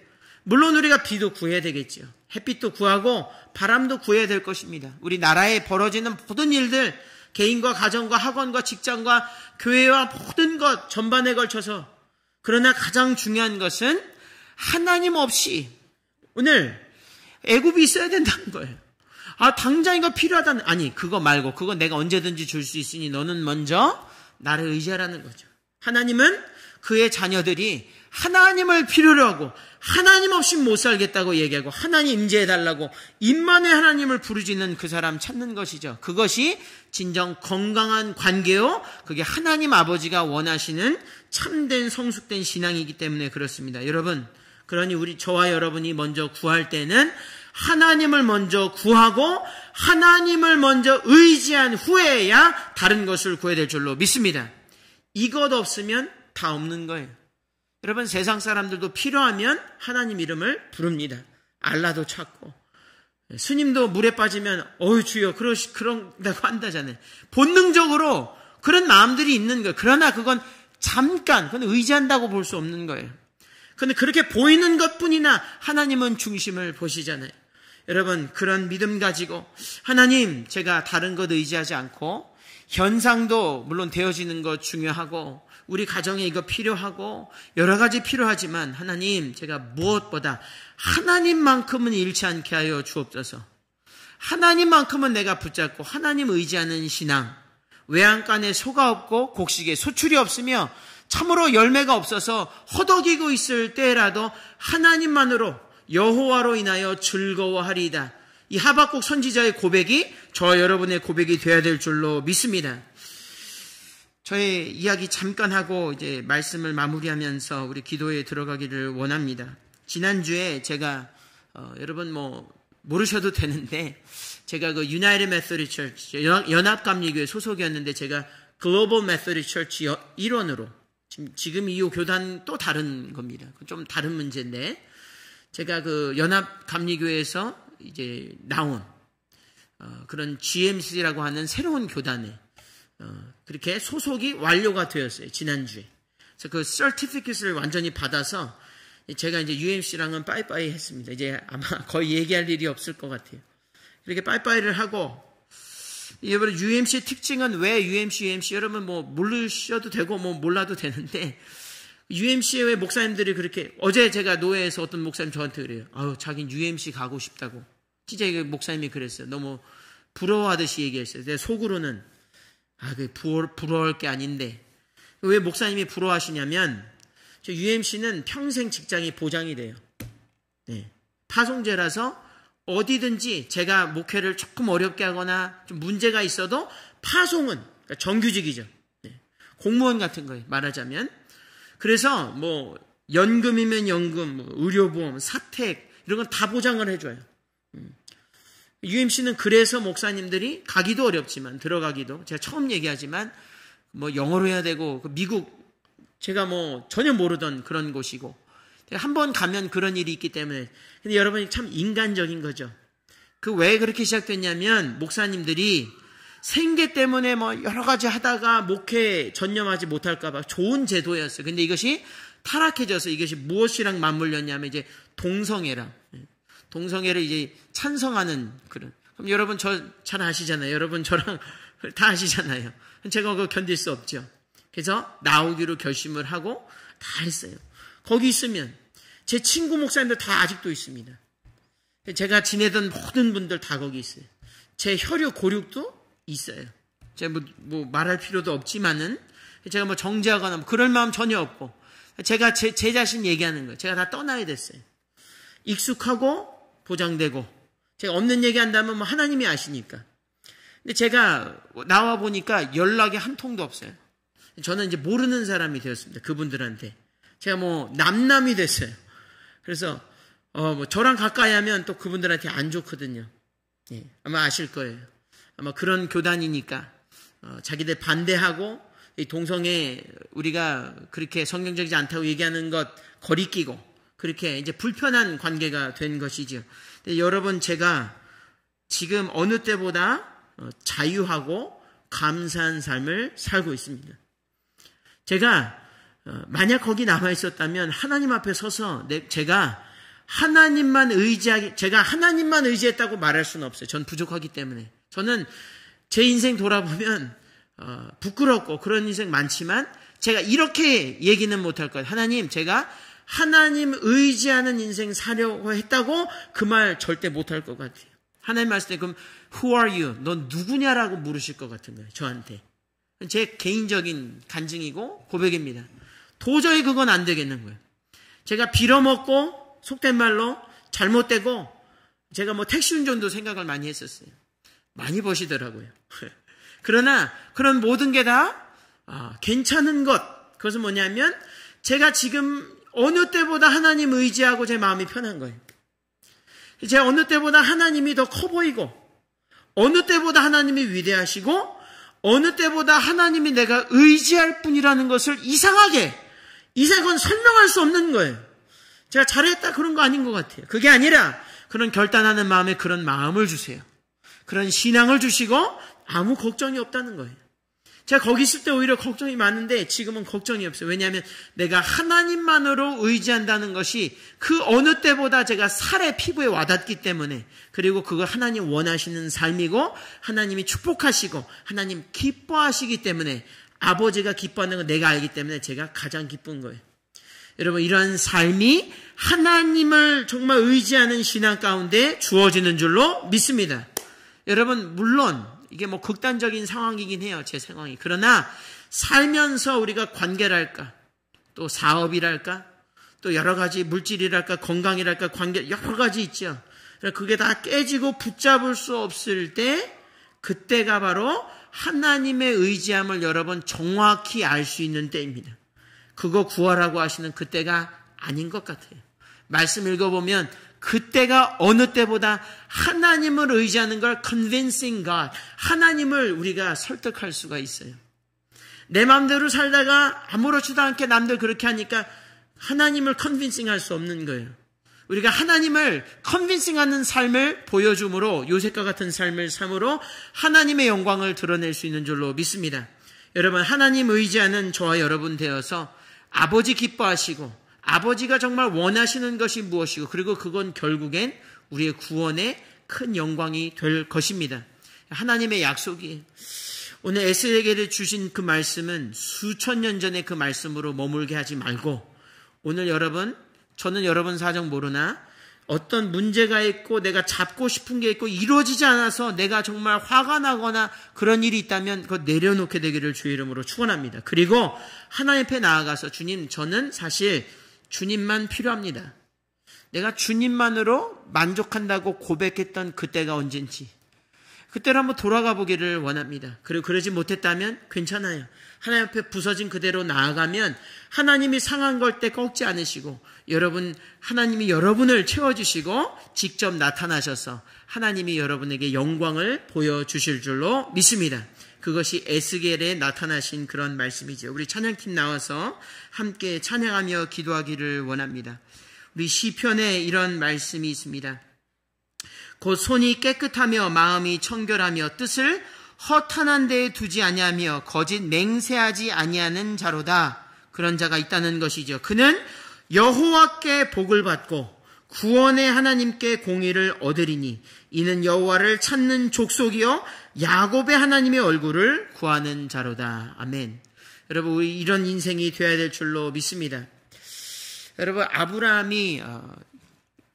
물론 우리가 비도 구해야 되겠죠. 햇빛도 구하고 바람도 구해야 될 것입니다. 우리 나라에 벌어지는 모든 일들 개인과 가정과 학원과 직장과 교회와 모든 것 전반에 걸쳐서 그러나 가장 중요한 것은 하나님 없이 오늘 애굽이 있어야 된다는 거예요. 아 당장 이거 필요하다는 아니 그거 말고 그거 내가 언제든지 줄 수 있으니 너는 먼저 나를 의지하라는 거죠. 하나님은 그의 자녀들이 하나님을 필요로 하고 하나님 없이 못 살겠다고 얘기하고 하나님 임재해 달라고 입만의 하나님을 부르짖는 그 사람 찾는 것이죠. 그것이 진정 건강한 관계요. 그게 하나님 아버지가 원하시는 참된 성숙된 신앙이기 때문에 그렇습니다. 여러분, 그러니 우리 저와 여러분이 먼저 구할 때는 하나님을 먼저 구하고 하나님을 먼저 의지한 후에야 다른 것을 구해야 될 줄로 믿습니다. 이것 없으면 다 없는 거예요. 여러분 세상 사람들도 필요하면 하나님 이름을 부릅니다. 알라도 찾고 스님도 물에 빠지면 어유 주여 그러시 그런다고 한다잖아요. 본능적으로 그런 마음들이 있는 거예요. 그러나 그건 잠깐 그건 의지한다고 볼 수 없는 거예요. 근데 그렇게 보이는 것뿐이나 하나님은 중심을 보시잖아요. 여러분 그런 믿음 가지고 하나님 제가 다른 것 의지하지 않고 현상도 물론 되어지는 것 중요하고 우리 가정에 이거 필요하고 여러 가지 필요하지만 하나님 제가 무엇보다 하나님만큼은 잃지 않게 하여 주옵소서. 하나님만큼은 내가 붙잡고 하나님 의지하는 신앙. 외양간에 소가 없고 곡식에 소출이 없으며 참으로 열매가 없어서 허덕이고 있을 때라도 하나님만으로 여호와로 인하여 즐거워하리이다. 이 하박국 선지자의 고백이 저와 여러분의 고백이 되어야 될 줄로 믿습니다. 저의 이야기 잠깐 하고 이제 말씀을 마무리하면서 우리 기도에 들어가기를 원합니다. 지난주에 제가 어, 여러분 뭐 모르셔도 되는데 제가 그 United Methodist Church 연합감리교회 소속이었는데 제가 Global Methodist Church 일원으로 지금, 지금 이 교단 또 다른 겁니다. 좀 다른 문제인데 제가 그 연합 감리교회에서 이제 나온 어, 그런 GMC라고 하는 새로운 교단에 어, 그렇게 소속이 완료가 되었어요 지난주에. 그래서 그 서티피킷을 완전히 받아서 제가 이제 UMC랑은 빠이빠이 했습니다. 이제 아마 거의 얘기할 일이 없을 것 같아요. 이렇게 빠이빠이를 하고 여러분 UMC의 특징은 왜 UMC UMC 여러분 뭐 모르셔도 되고 뭐 몰라도 되는데 UMC에 왜 목사님들이 그렇게 어제 제가 노예에서 어떤 목사님 저한테 그래요. 아유 자긴 UMC 가고 싶다고. 진짜 목사님이 그랬어요. 너무 부러워하듯이 얘기했어요. 내 속으로는 아, 그 부러, 부러울 게 아닌데 왜 목사님이 부러워하시냐면 저 UMC는 평생 직장이 보장이 돼요. 네. 파송제라서 어디든지 제가 목회를 조금 어렵게 하거나 좀 문제가 있어도 파송은 그러니까 정규직이죠. 네. 공무원 같은 거예요. 말하자면 그래서 뭐 연금이면 연금, 뭐 의료보험, 사택 이런 건 다 보장을 해줘요. UMC는 그래서 목사님들이 가기도 어렵지만 들어가기도 제가 처음 얘기하지만 뭐 영어로 해야 되고 그 미국 제가 뭐 전혀 모르던 그런 곳이고 한 번 가면 그런 일이 있기 때문에 근데 여러분이 참 인간적인 거죠. 그 왜 그렇게 시작됐냐면 목사님들이 생계 때문에 뭐 여러 가지 하다가 목회 전념하지 못할까봐 좋은 제도였어요. 근데 이것이 타락해져서 이것이 무엇이랑 맞물렸냐면 이제 동성애랑 동성애를 이제 찬성하는 그런. 그럼 여러분 저 잘 아시잖아요. 여러분 저랑 다 아시잖아요. 제가 그거 견딜 수 없죠. 그래서 나오기로 결심을 하고 다 했어요. 거기 있으면 제 친구 목사님들 다 아직도 있습니다. 제가 지내던 모든 분들 다 거기 있어요. 제 혈육 고륙도 있어요. 제가 뭐, 뭐 말할 필요도 없지만은 제가 뭐 정지하거나 뭐 그럴 마음 전혀 없고 제가 제, 제 자신 얘기하는 거예요. 제가 다 떠나야 됐어요. 익숙하고 보장되고 제가 없는 얘기 한다면 뭐 하나님이 아시니까. 근데 제가 나와 보니까 연락이 한 통도 없어요. 저는 이제 모르는 사람이 되었습니다. 그분들한테. 제가 뭐 남남이 됐어요. 그래서 어 뭐 저랑 가까이 하면 또 그분들한테 안 좋거든요. 예, 아마 아실 거예요. 아마 그런 교단이니까 어, 자기들 반대하고 이 동성애 우리가 그렇게 성경적이지 않다고 얘기하는 것 거리끼고 그렇게 이제 불편한 관계가 된 것이죠. 여러분 제가 지금 어느 때보다 어, 자유하고 감사한 삶을 살고 있습니다. 제가 어, 만약 거기 남아 있었다면 하나님 앞에 서서 제가 하나님만 의지하기 제가 하나님만 의지했다고 말할 수는 없어요. 전 부족하기 때문에 저는 제 인생 돌아보면 어, 부끄럽고 그런 인생 많지만 제가 이렇게 얘기는 못할 거예요. 하나님 제가 하나님 의지하는 인생 사려고 했다고 그 말 절대 못할 것 같아요. 하나님 말씀 때 그럼 Who are you? 넌 누구냐라고 물으실 것 같은 거예요. 저한테. 제 개인적인 간증이고 고백입니다. 도저히 그건 안 되겠는 거예요. 제가 빌어먹고 속된 말로 잘못되고 제가 뭐 택시 운전도 생각을 많이 했었어요. 많이 버시더라고요. 그러나 그런 모든 게다 아, 괜찮은 것 그것은 뭐냐면 제가 지금 어느 때보다 하나님 의지하고 제 마음이 편한 거예요. 제가 어느 때보다 하나님이 더 커 보이고, 어느 때보다 하나님이 위대하시고, 어느 때보다 하나님이 내가 의지할 뿐이라는 것을 이상하게, 이상건 설명할 수 없는 거예요. 제가 잘했다 그런 거 아닌 것 같아요. 그게 아니라 그런 결단하는 마음에 그런 마음을 주세요. 그런 신앙을 주시고 아무 걱정이 없다는 거예요. 제가 거기 있을 때 오히려 걱정이 많은데 지금은 걱정이 없어요. 왜냐하면 내가 하나님만으로 의지한다는 것이 그 어느 때보다 제가 살의 피부에 와닿기 때문에 그리고 그거 하나님 원하시는 삶이고 하나님이 축복하시고 하나님 기뻐하시기 때문에 아버지가 기뻐하는 걸 내가 알기 때문에 제가 가장 기쁜 거예요. 여러분 이러한 삶이 하나님을 정말 의지하는 신앙 가운데 주어지는 줄로 믿습니다. 여러분 물론 이게 뭐 극단적인 상황이긴 해요. 제 상황이. 그러나 살면서 우리가 관계랄까, 또 사업이랄까, 또 여러 가지 물질이랄까, 건강이랄까, 관계, 여러 가지 있죠. 그게 다 깨지고 붙잡을 수 없을 때, 그때가 바로 하나님의 의지함을 여러분 정확히 알 수 있는 때입니다. 그거 구하라고 하시는 그때가 아닌 것 같아요. 말씀 읽어보면 그때가 어느 때보다 하나님을 의지하는 걸 convincing God, 하나님을 우리가 설득할 수가 있어요. 내 마음대로 살다가 아무렇지도 않게 남들 그렇게 하니까 하나님을 컨빈싱 할 수 없는 거예요. 우리가 하나님을 컨빈싱 하는 삶을 보여줌으로 요셉과 같은 삶을 삶으로 하나님의 영광을 드러낼 수 있는 줄로 믿습니다. 여러분 하나님 의지하는 저와 여러분 되어서 아버지 기뻐하시고 아버지가 정말 원하시는 것이 무엇이고 그리고 그건 결국엔 우리의 구원의 큰 영광이 될 것입니다. 하나님의 약속이 오늘 에스에게 주신 그 말씀은 수천 년 전의 그 말씀으로 머물게 하지 말고 오늘 여러분 저는 여러분 사정 모르나 어떤 문제가 있고 내가 잡고 싶은 게 있고 이루어지지 않아서 내가 정말 화가 나거나 그런 일이 있다면 그거 내려놓게 되기를 주의 이름으로 축원합니다. 그리고 하나님 앞에 나아가서 주님 저는 사실 주님만 필요합니다. 내가 주님만으로 만족한다고 고백했던 그때가 언젠지 그때로 한번 돌아가 보기를 원합니다. 그리고 그러지 못했다면 괜찮아요. 하나님 앞에 부서진 그대로 나아가면 하나님이 상한 걸 때 꺾지 않으시고 여러분 하나님이 여러분을 채워주시고 직접 나타나셔서 하나님이 여러분에게 영광을 보여주실 줄로 믿습니다. 그것이 에스겔에 나타나신 그런 말씀이죠. 우리 찬양팀 나와서 함께 찬양하며 기도하기를 원합니다. 우리 시편에 이런 말씀이 있습니다. 곧 손이 깨끗하며 마음이 청결하며 뜻을 허탄한 데에 두지 아니하며 거짓 맹세하지 아니하는 자로다. 그런 자가 있다는 것이죠. 그는 여호와께 복을 받고 구원의 하나님께 공의를 얻으리니 이는 여호와를 찾는 족속이요 야곱의 하나님의 얼굴을 구하는 자로다. 아멘. 여러분 우리 이런 인생이 되어야 될 줄로 믿습니다. 여러분 아브라함이 어,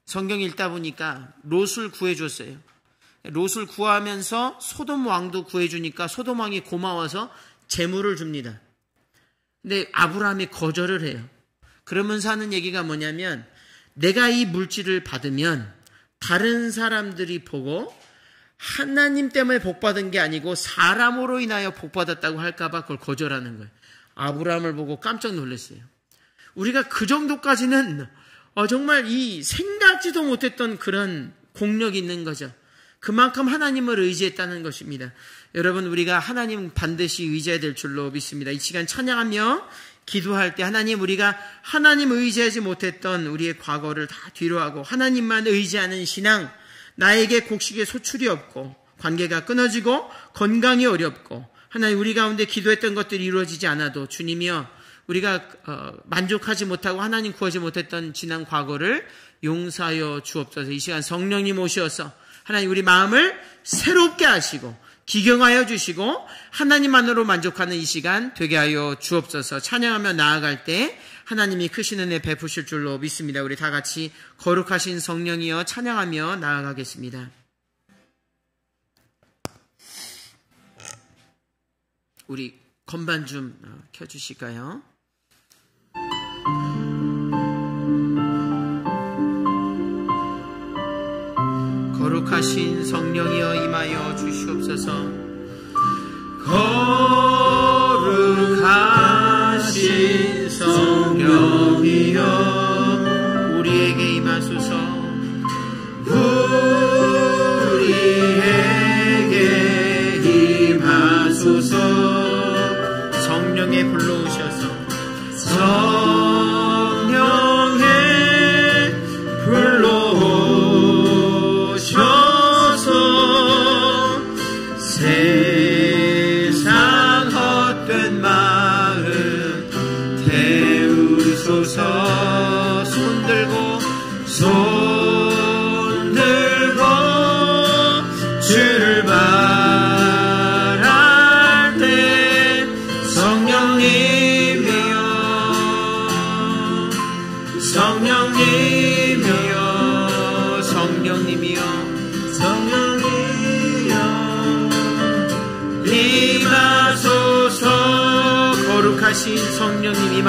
성경 읽다 보니까 롯을 구해 줬어요. 롯을 구하면서 소돔 왕도 구해 주니까 소돔 왕이 고마워서 재물을 줍니다. 근데 아브라함이 거절을 해요. 그러면서 하는 얘기가 뭐냐면 내가 이 물질을 받으면 다른 사람들이 보고 하나님 때문에 복받은 게 아니고 사람으로 인하여 복받았다고 할까봐 그걸 거절하는 거예요. 아브라함을 보고 깜짝 놀랐어요. 우리가 그 정도까지는 어, 정말 이 생각지도 못했던 그런 공력이 있는 거죠. 그만큼 하나님을 의지했다는 것입니다. 여러분, 우리가 하나님 반드시 의지해야 될 줄로 믿습니다. 이 시간 찬양하며 기도할 때 하나님 우리가 하나님 의지하지 못했던 우리의 과거를 다 뒤로하고 하나님만 의지하는 신앙, 나에게 곡식의 소출이 없고 관계가 끊어지고 건강이 어렵고 하나님 우리 가운데 기도했던 것들이 이루어지지 않아도 주님이여 우리가 어, 만족하지 못하고 하나님 구하지 못했던 지난 과거를 용서하여 주옵소서. 이 시간 성령님 오셔서 하나님 우리 마음을 새롭게 하시고 기경하여 주시고 하나님만으로 만족하는 이 시간 되게 하여 주옵소서. 찬양하며 나아갈 때 하나님이 크신 은혜 베푸실 줄로 믿습니다. 우리 다 같이 거룩하신 성령이여 찬양하며 나아가겠습니다. 우리 건반 좀 어, 켜주실까요? 거룩하신 성령이여 임하여 주시옵소서. 거룩하신 성령이여 우리에게 임하소서. 우리에게 임하소서. 성령의 불러오셔서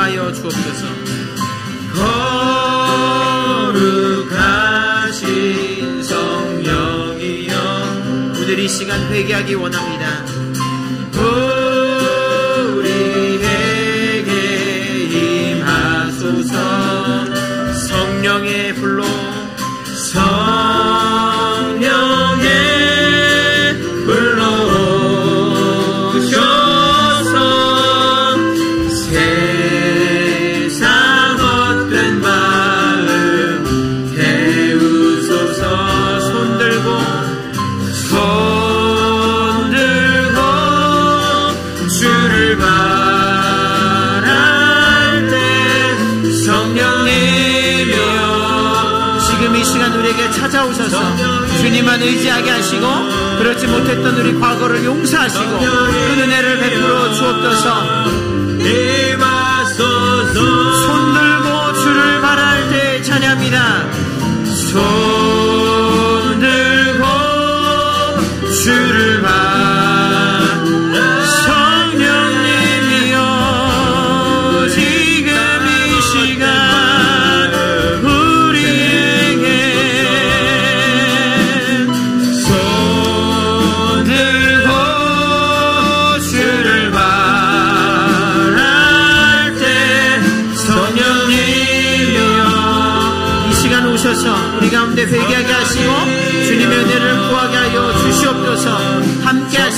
임하여 주옵소서. 거룩하신 성령이여 오늘 이 시간 회개하기 원합니다 찾아오셔서 주님만 의지하게 하시고 그렇지 못했던 우리 과거를 용서하시고 그 은혜를 베풀어 주옵소서 손 들고 주를 바랄 때 찬양합니다. 손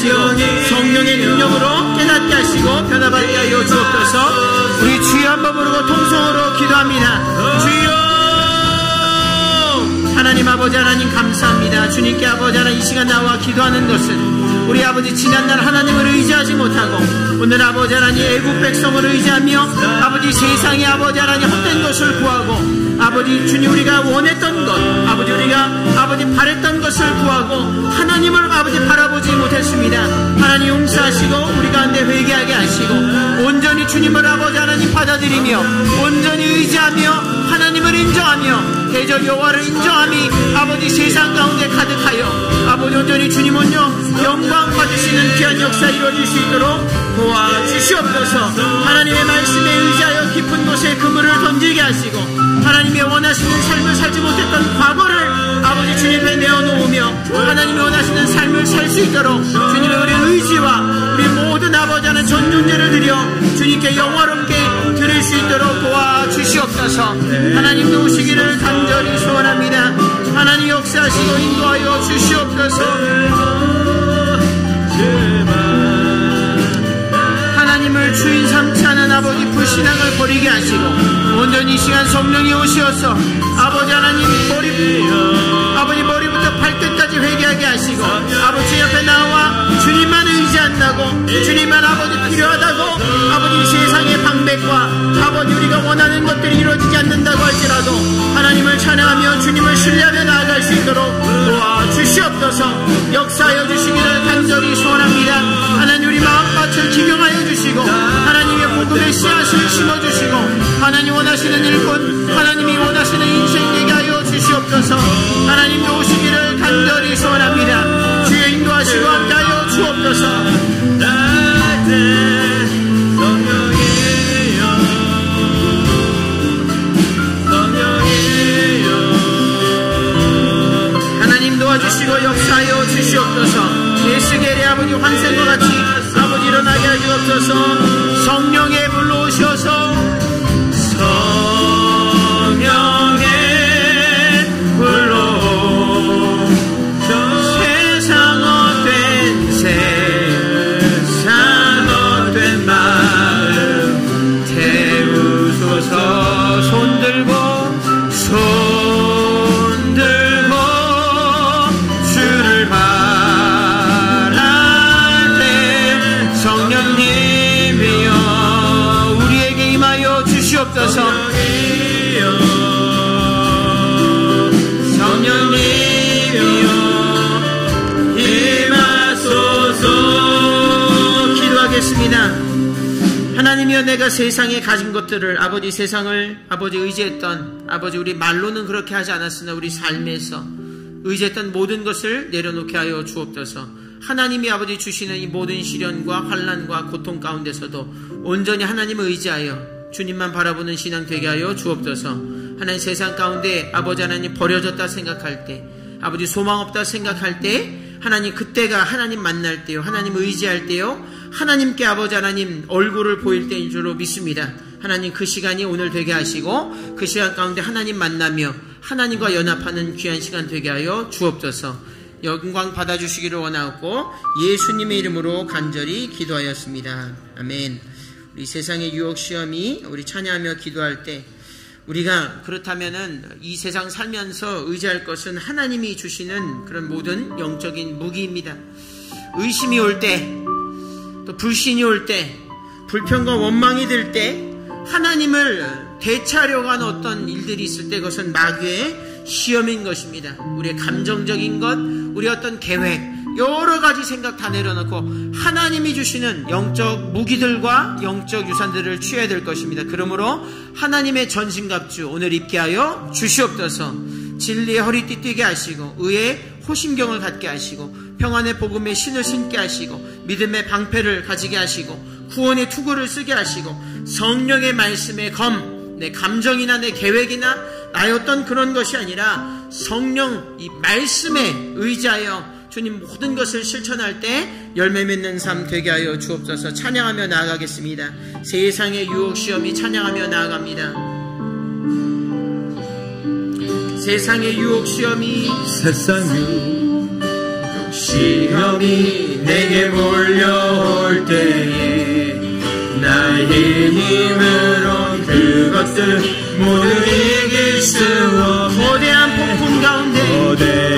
하시고 성령의 능력으로 깨닫게 하시고 변화받게 하여 주옵소서. 우리 주여 한 번 부르고 통성으로 기도합니다. 주여! 하나님 아버지 하나님 감사합니다. 주님께 아버지 하나님 이 시간 나와 기도하는 것은 우리 아버지 지난날 하나님을 의지하지 못하고 오늘 아버지 하나님 애국 백성을 의지하며 아버지 세상에 아버지 하나님 헛된 것을 구하고 아버지 주님 우리가 원했던 것 아버지 우리가 아버지 바랬던 것을 구하고 하나님을 아버지 바라보지 못했습니다. 하나님 용서하시고 우리 가운데 회개하게 하시고 온전히 주님을 아버지 하나님 받아들이며 온전히 의지하며 하나님을 인정하며 대저 여호와를 인정함이 아버지 세상 가운데 가득하여 아버지 온전히 주님 온yo 영광 받으시는 귀한 역사 이루어질 수 있도록 도와주시옵소서. 하나님의 말씀에 의지하여 깊은 곳에 그물을 던지게 하시고 하나님의 원하시는 삶을 살지 못했던 과거를 아버지 주님 앞에 내어놓으며 하나님이 원하시는 삶을 살 수 있도록 주님의 우리 의지와 우리 모든 아버지 하는 전 존재를 드려 주님께 영화롭게 드릴 수 있도록 도와주시옵소서. 하나님도 오시기를 간절히 소원합니다. 하나님 역사하시고 인도하여 주시옵소서. 하나님을 주인 삼지 않은 아버지 불신앙을 버리게 하시고 온전히 이 시간 성령이 오시어서 아버지 하나님 머리 아버지 머리 발끝까지 회개하게 하시고 아버지 옆에 나와 주님만 의지한다고 주님만 아버지 필요하다고 아버지 세상의 방백과 아버지 우리가 원하는 것들이 이루어지지 않는다고 할지라도 하나님을 찬양하며 주님을 신뢰하며 나아갈 수 있도록 도와 주시옵소서. 역사하여 주시기를 간절히 소원합니다. 하나님 우리 마음밭을 기경하여 주시고 하나님의 복음의 씨앗을 심어주시고 하나님 원하시는 일꾼 하나님이 원하시는 인생 되게 하여 주시옵소서. 하나님도 오 하 내가 세상에 가진 것들을 아버지 세상을 아버지 의지했던 아버지 우리 말로는 그렇게 하지 않았으나 우리 삶에서 의지했던 모든 것을 내려놓게 하여 주옵소서. 하나님이 아버지 주시는 이 모든 시련과 환란과 고통 가운데서도 온전히 하나님을 의지하여 주님만 바라보는 신앙 되게 하여 주옵소서. 하나님 세상 가운데 아버지 하나님 버려졌다 생각할 때 아버지 소망 없다 생각할 때 하나님 그때가 하나님 만날 때요 하나님 의지할 때요 하나님께 아버지 하나님 얼굴을 보일 때인 줄로 믿습니다. 하나님 그 시간이 오늘 되게 하시고 그 시간 가운데 하나님 만나며 하나님과 연합하는 귀한 시간 되게 하여 주옵소서. 영광 받아주시기를 원하고 예수님의 이름으로 간절히 기도하였습니다. 아멘. 우리 세상의 유혹 시험이 우리 찬양하며 기도할 때 우리가 그렇다면은 이 세상 살면서 의지할 것은 하나님이 주시는 그런 모든 영적인 무기입니다. 의심이 올 때, 또 불신이 올 때, 불평과 원망이 들 때, 하나님을 대체하려고 하는 어떤 일들이 있을 때 그것은 마귀의 시험인 것입니다. 우리의 감정적인 것, 우리 어떤 계획, 여러 가지 생각 다 내려놓고 하나님이 주시는 영적 무기들과 영적 유산들을 취해야 될 것입니다. 그러므로 하나님의 전신갑주 오늘 입게 하여 주시옵소서 진리의 허리 띠 뛰게 하시고 의의 호심경을 갖게 하시고 평안의 복음의 신을 신게 하시고 믿음의 방패를 가지게 하시고 구원의 투구를 쓰게 하시고 성령의 말씀의 검, 내 감정이나 내 계획이나 나의 어떤 그런 것이 아니라 성령 이 말씀에 의지하여 주님 모든 것을 실천할 때 열매 맺는 삶 되게 하여 주옵소서 찬양하며 나아가겠습니다. 세상의 유혹 시험이 찬양하며 나아갑니다. 세상의 유혹 시험이 세상 유혹 시험이 내게 몰려올 때에 나의 힘으로 그것들 모두 이길 수 없네. 거대한 폭풍 가운데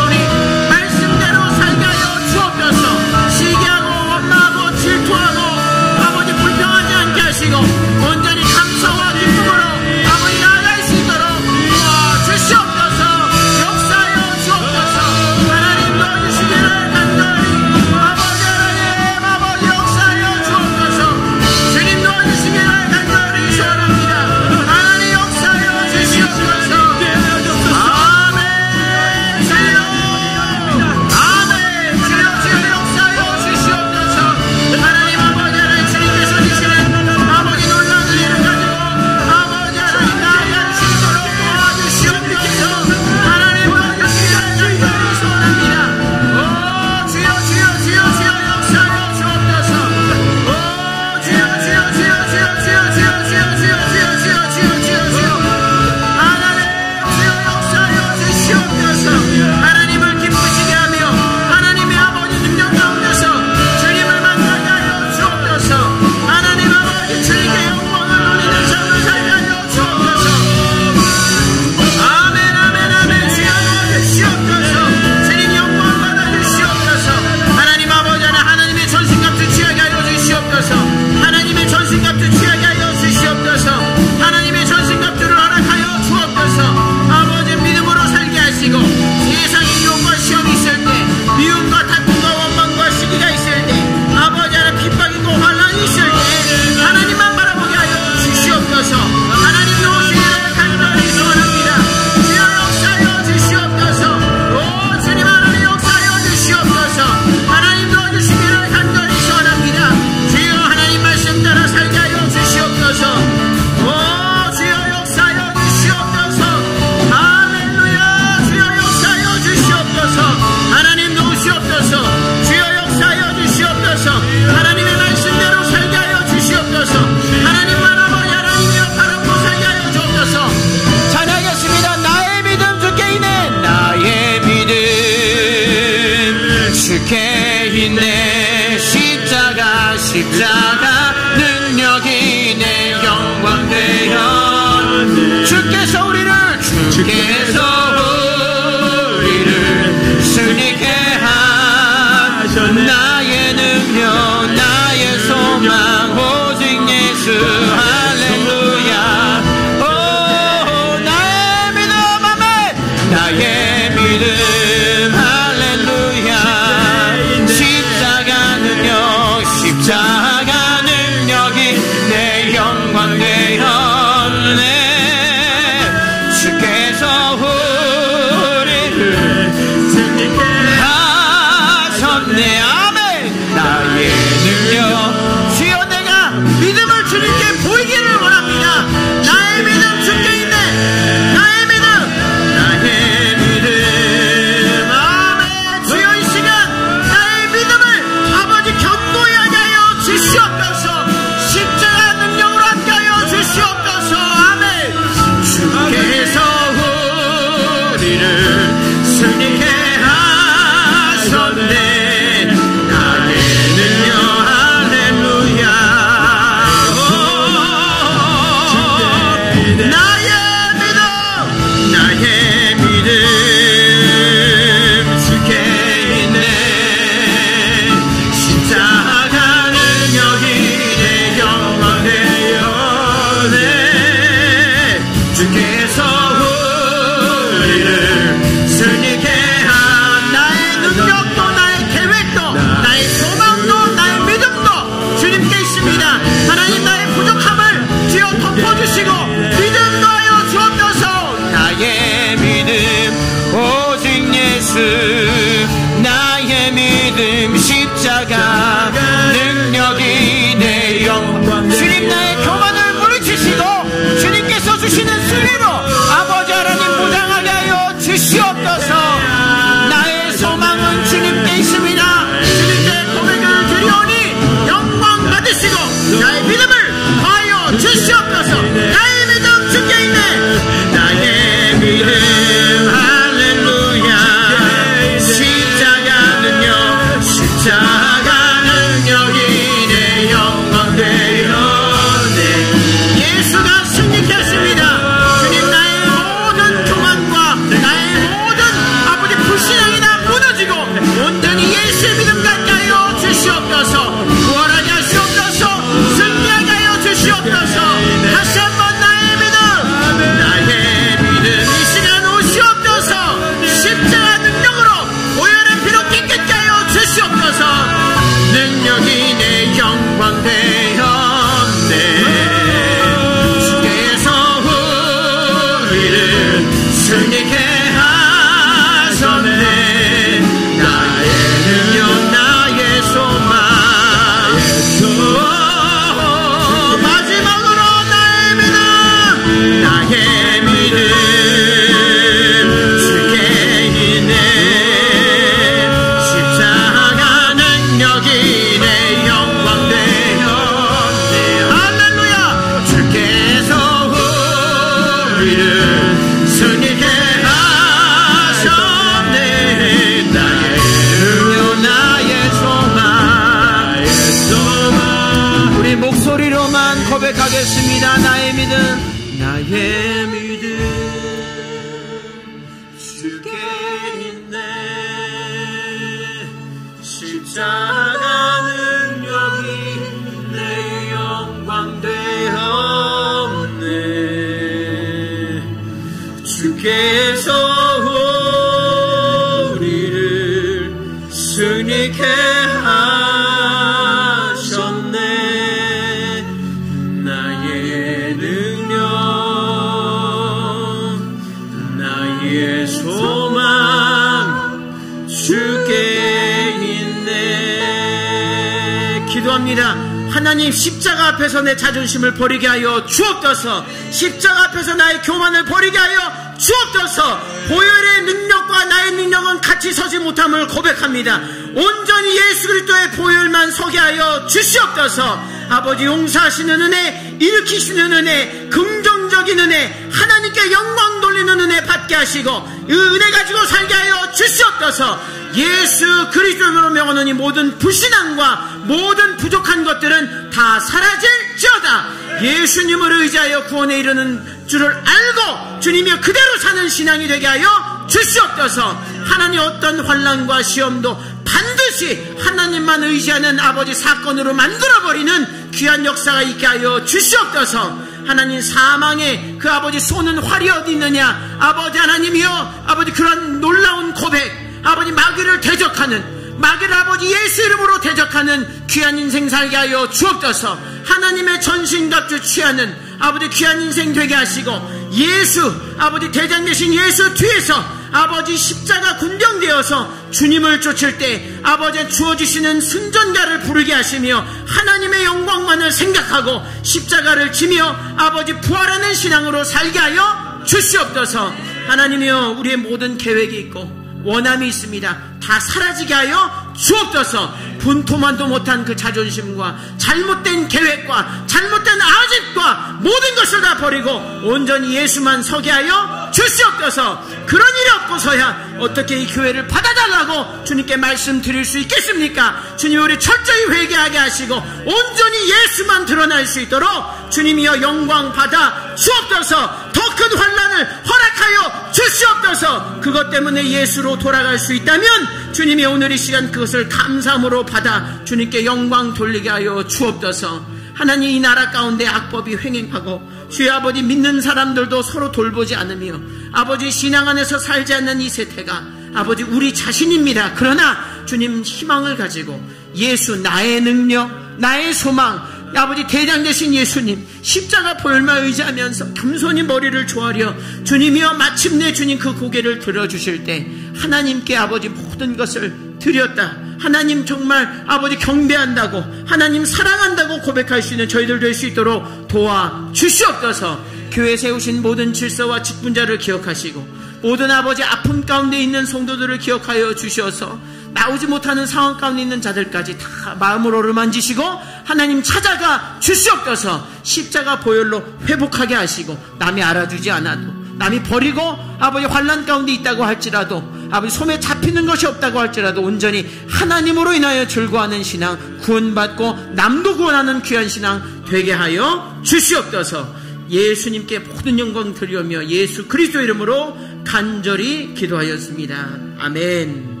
십자가 앞에서 내 자존심을 버리게 하여 주옵소서. 십자가 앞에서 나의 교만을 버리게 하여 주옵소서. 보혈의 능력과 나의 능력은 같이 서지 못함을 고백합니다. 온전히 예수 그리스도의 보혈만 서게 하여 주시옵소서. 아버지 용서하시는 은혜, 일으키시는 은혜, 긍정적인 은혜, 하나님께 영광 돌리는 은혜 받게 하시고 그 은혜 가지고 살게 하여 주시옵소서. 예수 그리스도로 명하는 이 모든 불신앙과 모든 부족한 것들은 다 사라질지어다. 예수님을 의지하여 구원에 이르는 줄을 알고 주님이 그대로 사는 신앙이 되게 하여 주시옵소서. 하나님 어떤 환란과 시험도 반드시 하나님만 의지하는 아버지 사건으로 만들어버리는 귀한 역사가 있게 하여 주시옵소서. 하나님 사망의 그 아버지 쏘는 활이 어디 있느냐? 아버지 하나님이여 아버지 그런 놀라운 고백 아버지 마귀를 대적하는 마귀를 아버지 예수 이름으로 대적하는 귀한 인생 살게 하여 주옵소서. 하나님의 전신갑주 취하는 아버지 귀한 인생 되게 하시고 예수 아버지 대장 되신 예수 뒤에서 아버지 십자가 군병되어서 주님을 쫓을 때 아버지 주어주시는 승전가를 부르게 하시며 하나님의 영광만을 생각하고 십자가를 지며 아버지 부활하는 신앙으로 살게 하여 주시옵소서. 하나님이여 우리의 모든 계획이 있고 원함이 있습니다. 다 사라지게 하여 주옵소서 분토만도 못한 그 자존심과 잘못된 계획과 잘못된 아집과 모든 것을 다 버리고 온전히 예수만 서게 하여 주시옵소서 그런 일이 없고서야 어떻게 이 교회를 받아달라고 주님께 말씀드릴 수 있겠습니까? 주님 우리 철저히 회개하게 하시고 온전히 예수만 드러날 수 있도록 주님이여 영광 받아 주옵소서 더 큰 환란을 허락 하여 주시옵소서 그것 때문에 예수로 돌아갈 수 있다면 주님이 오늘 이 시간 그것을 감사함으로 받아 주님께 영광 돌리게 하여 주옵소서 하나님 이 나라 가운데 악법이 횡행하고 주의 아버지 믿는 사람들도 서로 돌보지 않으며 아버지 신앙 안에서 살지 않는 이 세태가 아버지 우리 자신입니다. 그러나 주님 희망을 가지고 예수 나의 능력 나의 소망 아버지 대장 되신 예수님 십자가 보혈만 의지하면서 겸손히 머리를 조아려 주님이여 마침내 주님 그 고개를 들어주실 때 하나님께 아버지 모든 것을 드렸다. 하나님 정말 아버지 경배한다고 하나님 사랑한다고 고백할 수 있는 저희들 될 수 있도록 도와 주시옵소서. 교회 세우신 모든 질서와 직분자를 기억하시고 모든 아버지 아픔 가운데 있는 성도들을 기억하여 주셔서 나오지 못하는 상황 가운데 있는 자들까지 다 마음을 어루만지시고 하나님 찾아가 주시옵소서 십자가 보혈로 회복하게 하시고 남이 알아주지 않아도 남이 버리고 아버지 환란 가운데 있다고 할지라도 아버지 손에 잡히는 것이 없다고 할지라도 온전히 하나님으로 인하여 즐거워하는 신앙 구원받고 남도 구원하는 귀한 신앙 되게 하여 주시옵소서 예수님께 모든 영광 드리며 예수 그리스도 이름으로 간절히 기도하였습니다. 아멘.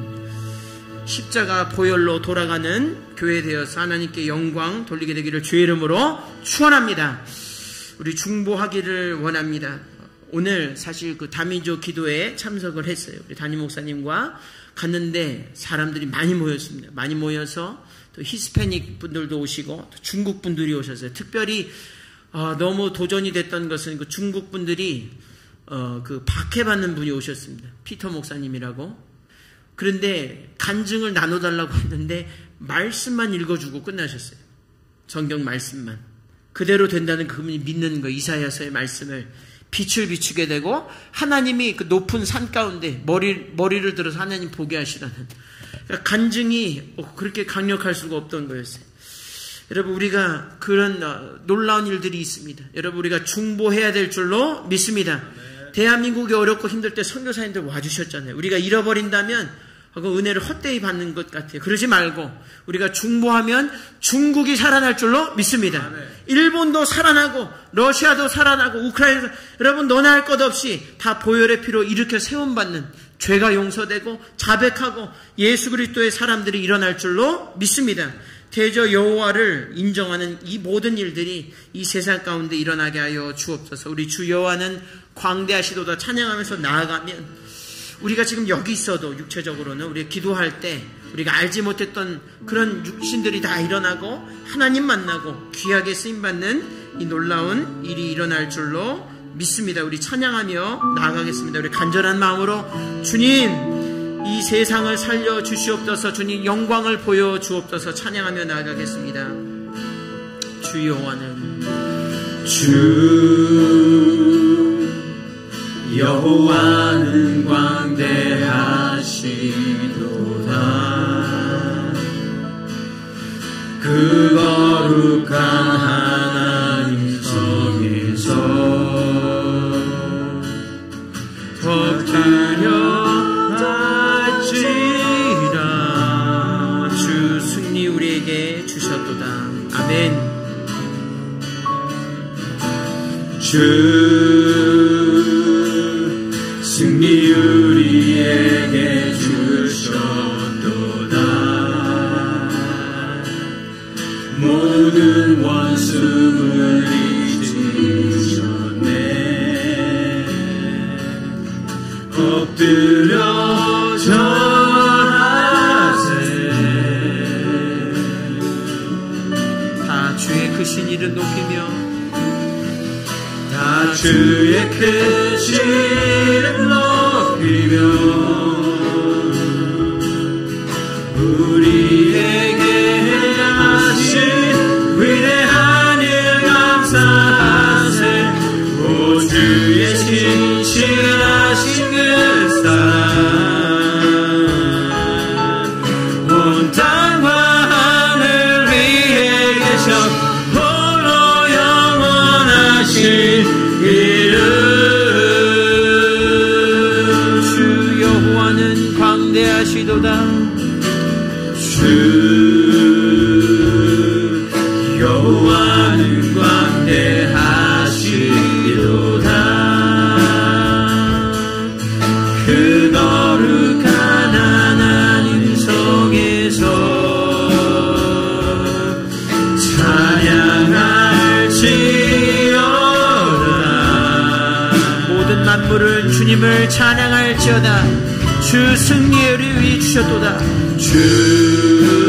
십자가 보혈로 돌아가는 교회 되어서 하나님께 영광 돌리게 되기를 주의 이름으로 축원합니다. 우리 중보하기를 원합니다. 오늘 사실 그 다민족 기도에 참석을 했어요. 우리 담임 목사님과 갔는데 사람들이 많이 모였습니다. 많이 모여서 또 히스패닉 분들도 오시고 또 중국 분들이 오셨어요. 특별히 어, 너무 도전이 됐던 것은 그 중국 분들이 어, 그 박해받는 분이 오셨습니다. 피터 목사님이라고. 그런데 간증을 나눠달라고 했는데 말씀만 읽어주고 끝나셨어요. 성경 말씀만. 그대로 된다는 그분이 믿는 거 이사야서의 말씀을 빛을 비추게 되고 하나님이 그 높은 산 가운데 머리, 머리를 들어서 하나님 보게 하시라는 그러니까 간증이 어, 그렇게 강력할 수가 없던 거였어요. 여러분 우리가 그런 어, 놀라운 일들이 있습니다. 여러분 우리가 중보해야 될 줄로 믿습니다. 대한민국이 어렵고 힘들 때 선교사님들 와주셨잖아요. 우리가 잃어버린다면 그 은혜를 헛되이 받는 것 같아요. 그러지 말고 우리가 중보하면 중국이 살아날 줄로 믿습니다. 일본도 살아나고 러시아도 살아나고 우크라이나 여러분 너나 할 것 없이 다 보혈의 피로 일으켜 세움 받는 죄가 용서되고 자백하고 예수 그리스도의 사람들이 일어날 줄로 믿습니다. 대저 여호와를 인정하는 이 모든 일들이 이 세상 가운데 일어나게 하여 주옵소서. 우리 주 여호와는 광대하시도다 찬양하면서 나아가면 우리가 지금 여기 있어도 육체적으로는 우리 기도할 때 우리가 알지 못했던 그런 육신들이 다 일어나고 하나님 만나고 귀하게 쓰임 받는 이 놀라운 일이 일어날 줄로 믿습니다. 우리 찬양하며 나아가겠습니다. 우리 간절한 마음으로 주님 이 세상을 살려 주시옵소서 주님 영광을 보여 주옵소서 찬양하며 나아가겠습니다. 주 여호와는 주 여호와는 광대하시도다. 그 거룩한 하나님 속에서 터뜨려 날지라. 주 승리 우리에게 주셨도다. 아멘. 주 높이며 다 주의 크신 영혼을 주님을 찬양할지어다. 주 승리의 의위 주셨도다. 주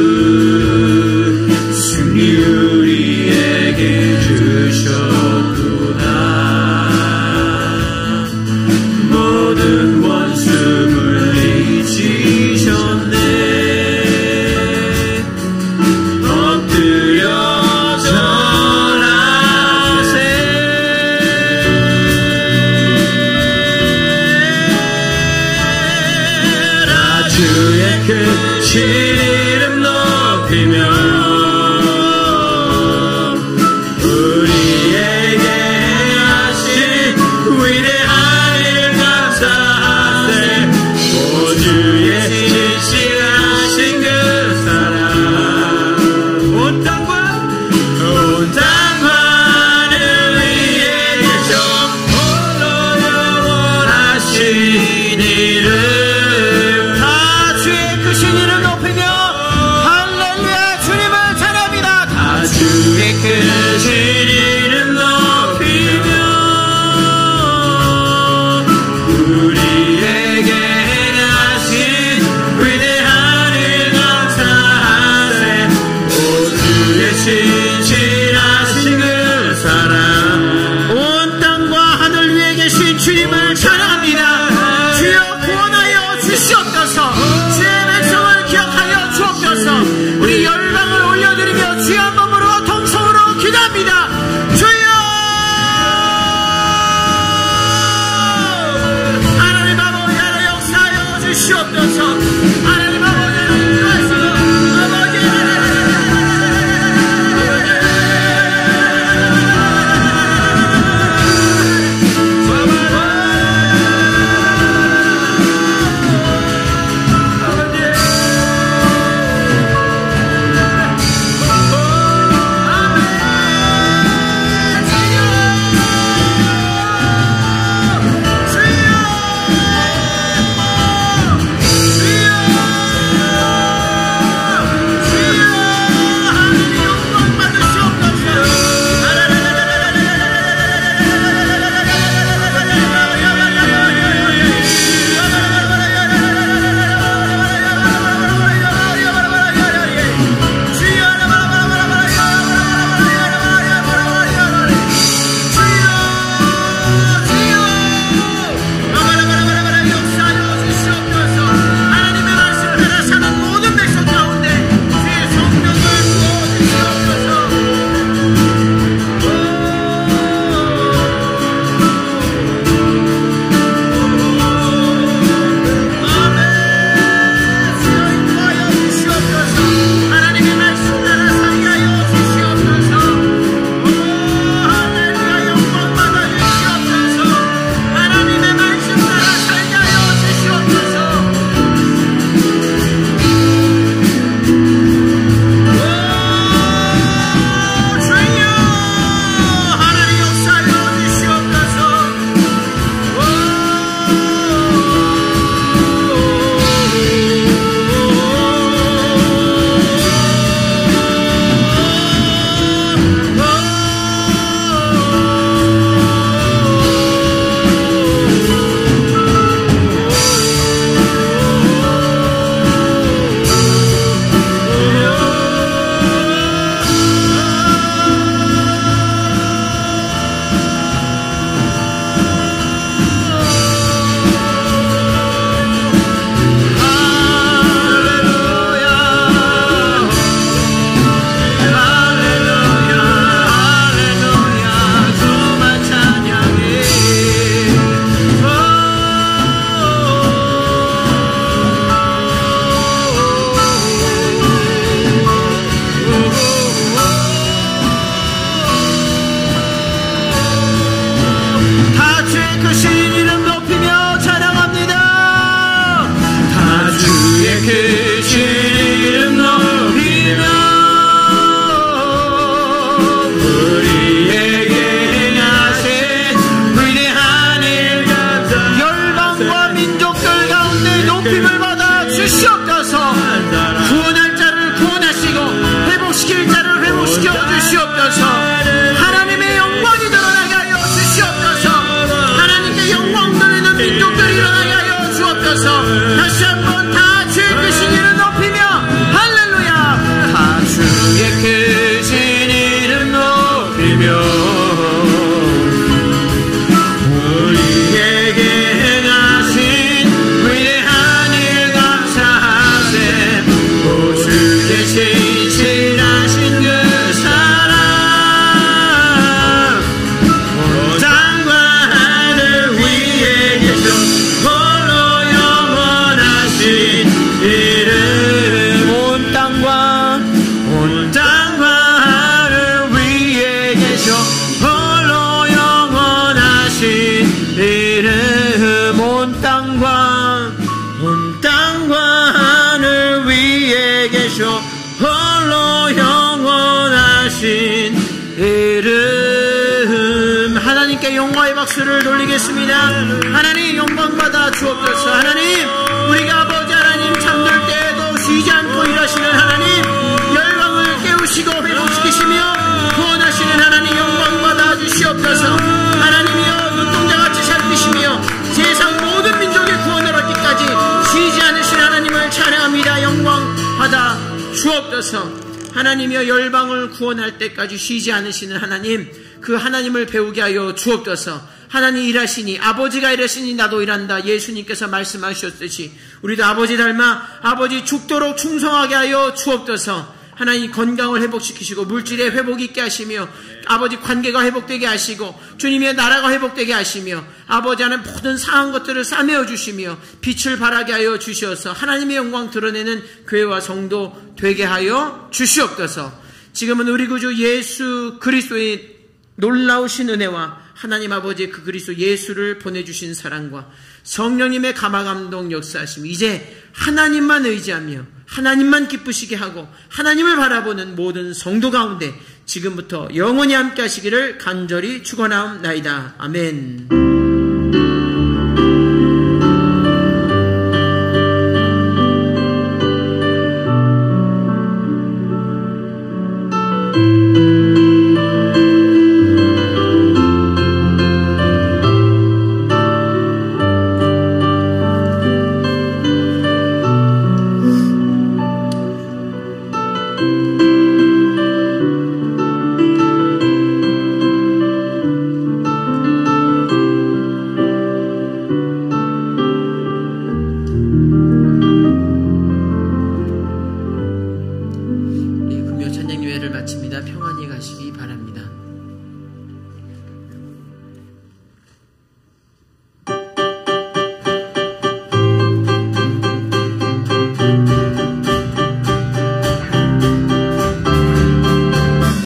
주옵소서 하나님이여 열방을 구원할 때까지 쉬지 않으시는 하나님 그 하나님을 배우게 하여 주옵소서. 하나님 일하시니 아버지가 일하시니 나도 일한다. 예수님께서 말씀하셨듯이 우리도 아버지 닮아 아버지 죽도록 충성하게 하여 주옵소서 하나님 건강을 회복시키시고 물질의 회복이 있게 하시며 아버지 관계가 회복되게 하시고 주님의 나라가 회복되게 하시며 아버지 하는 모든 상한 것들을 싸매어 주시며 빛을 발하게 하여 주시어서 하나님의 영광 드러내는 교회와 성도 되게 하여 주시옵소서. 지금은 우리 구주 예수 그리스도의 놀라우신 은혜와 하나님 아버지 그 그리스도 예수를 보내주신 사랑과 성령님의 감화 감동 역사하심 이제 하나님만 의지하며 하나님만 기쁘시게 하고 하나님을 바라보는 모든 성도 가운데 지금부터 영원히 함께 하시기를 간절히 축원하옵나이다. 아멘.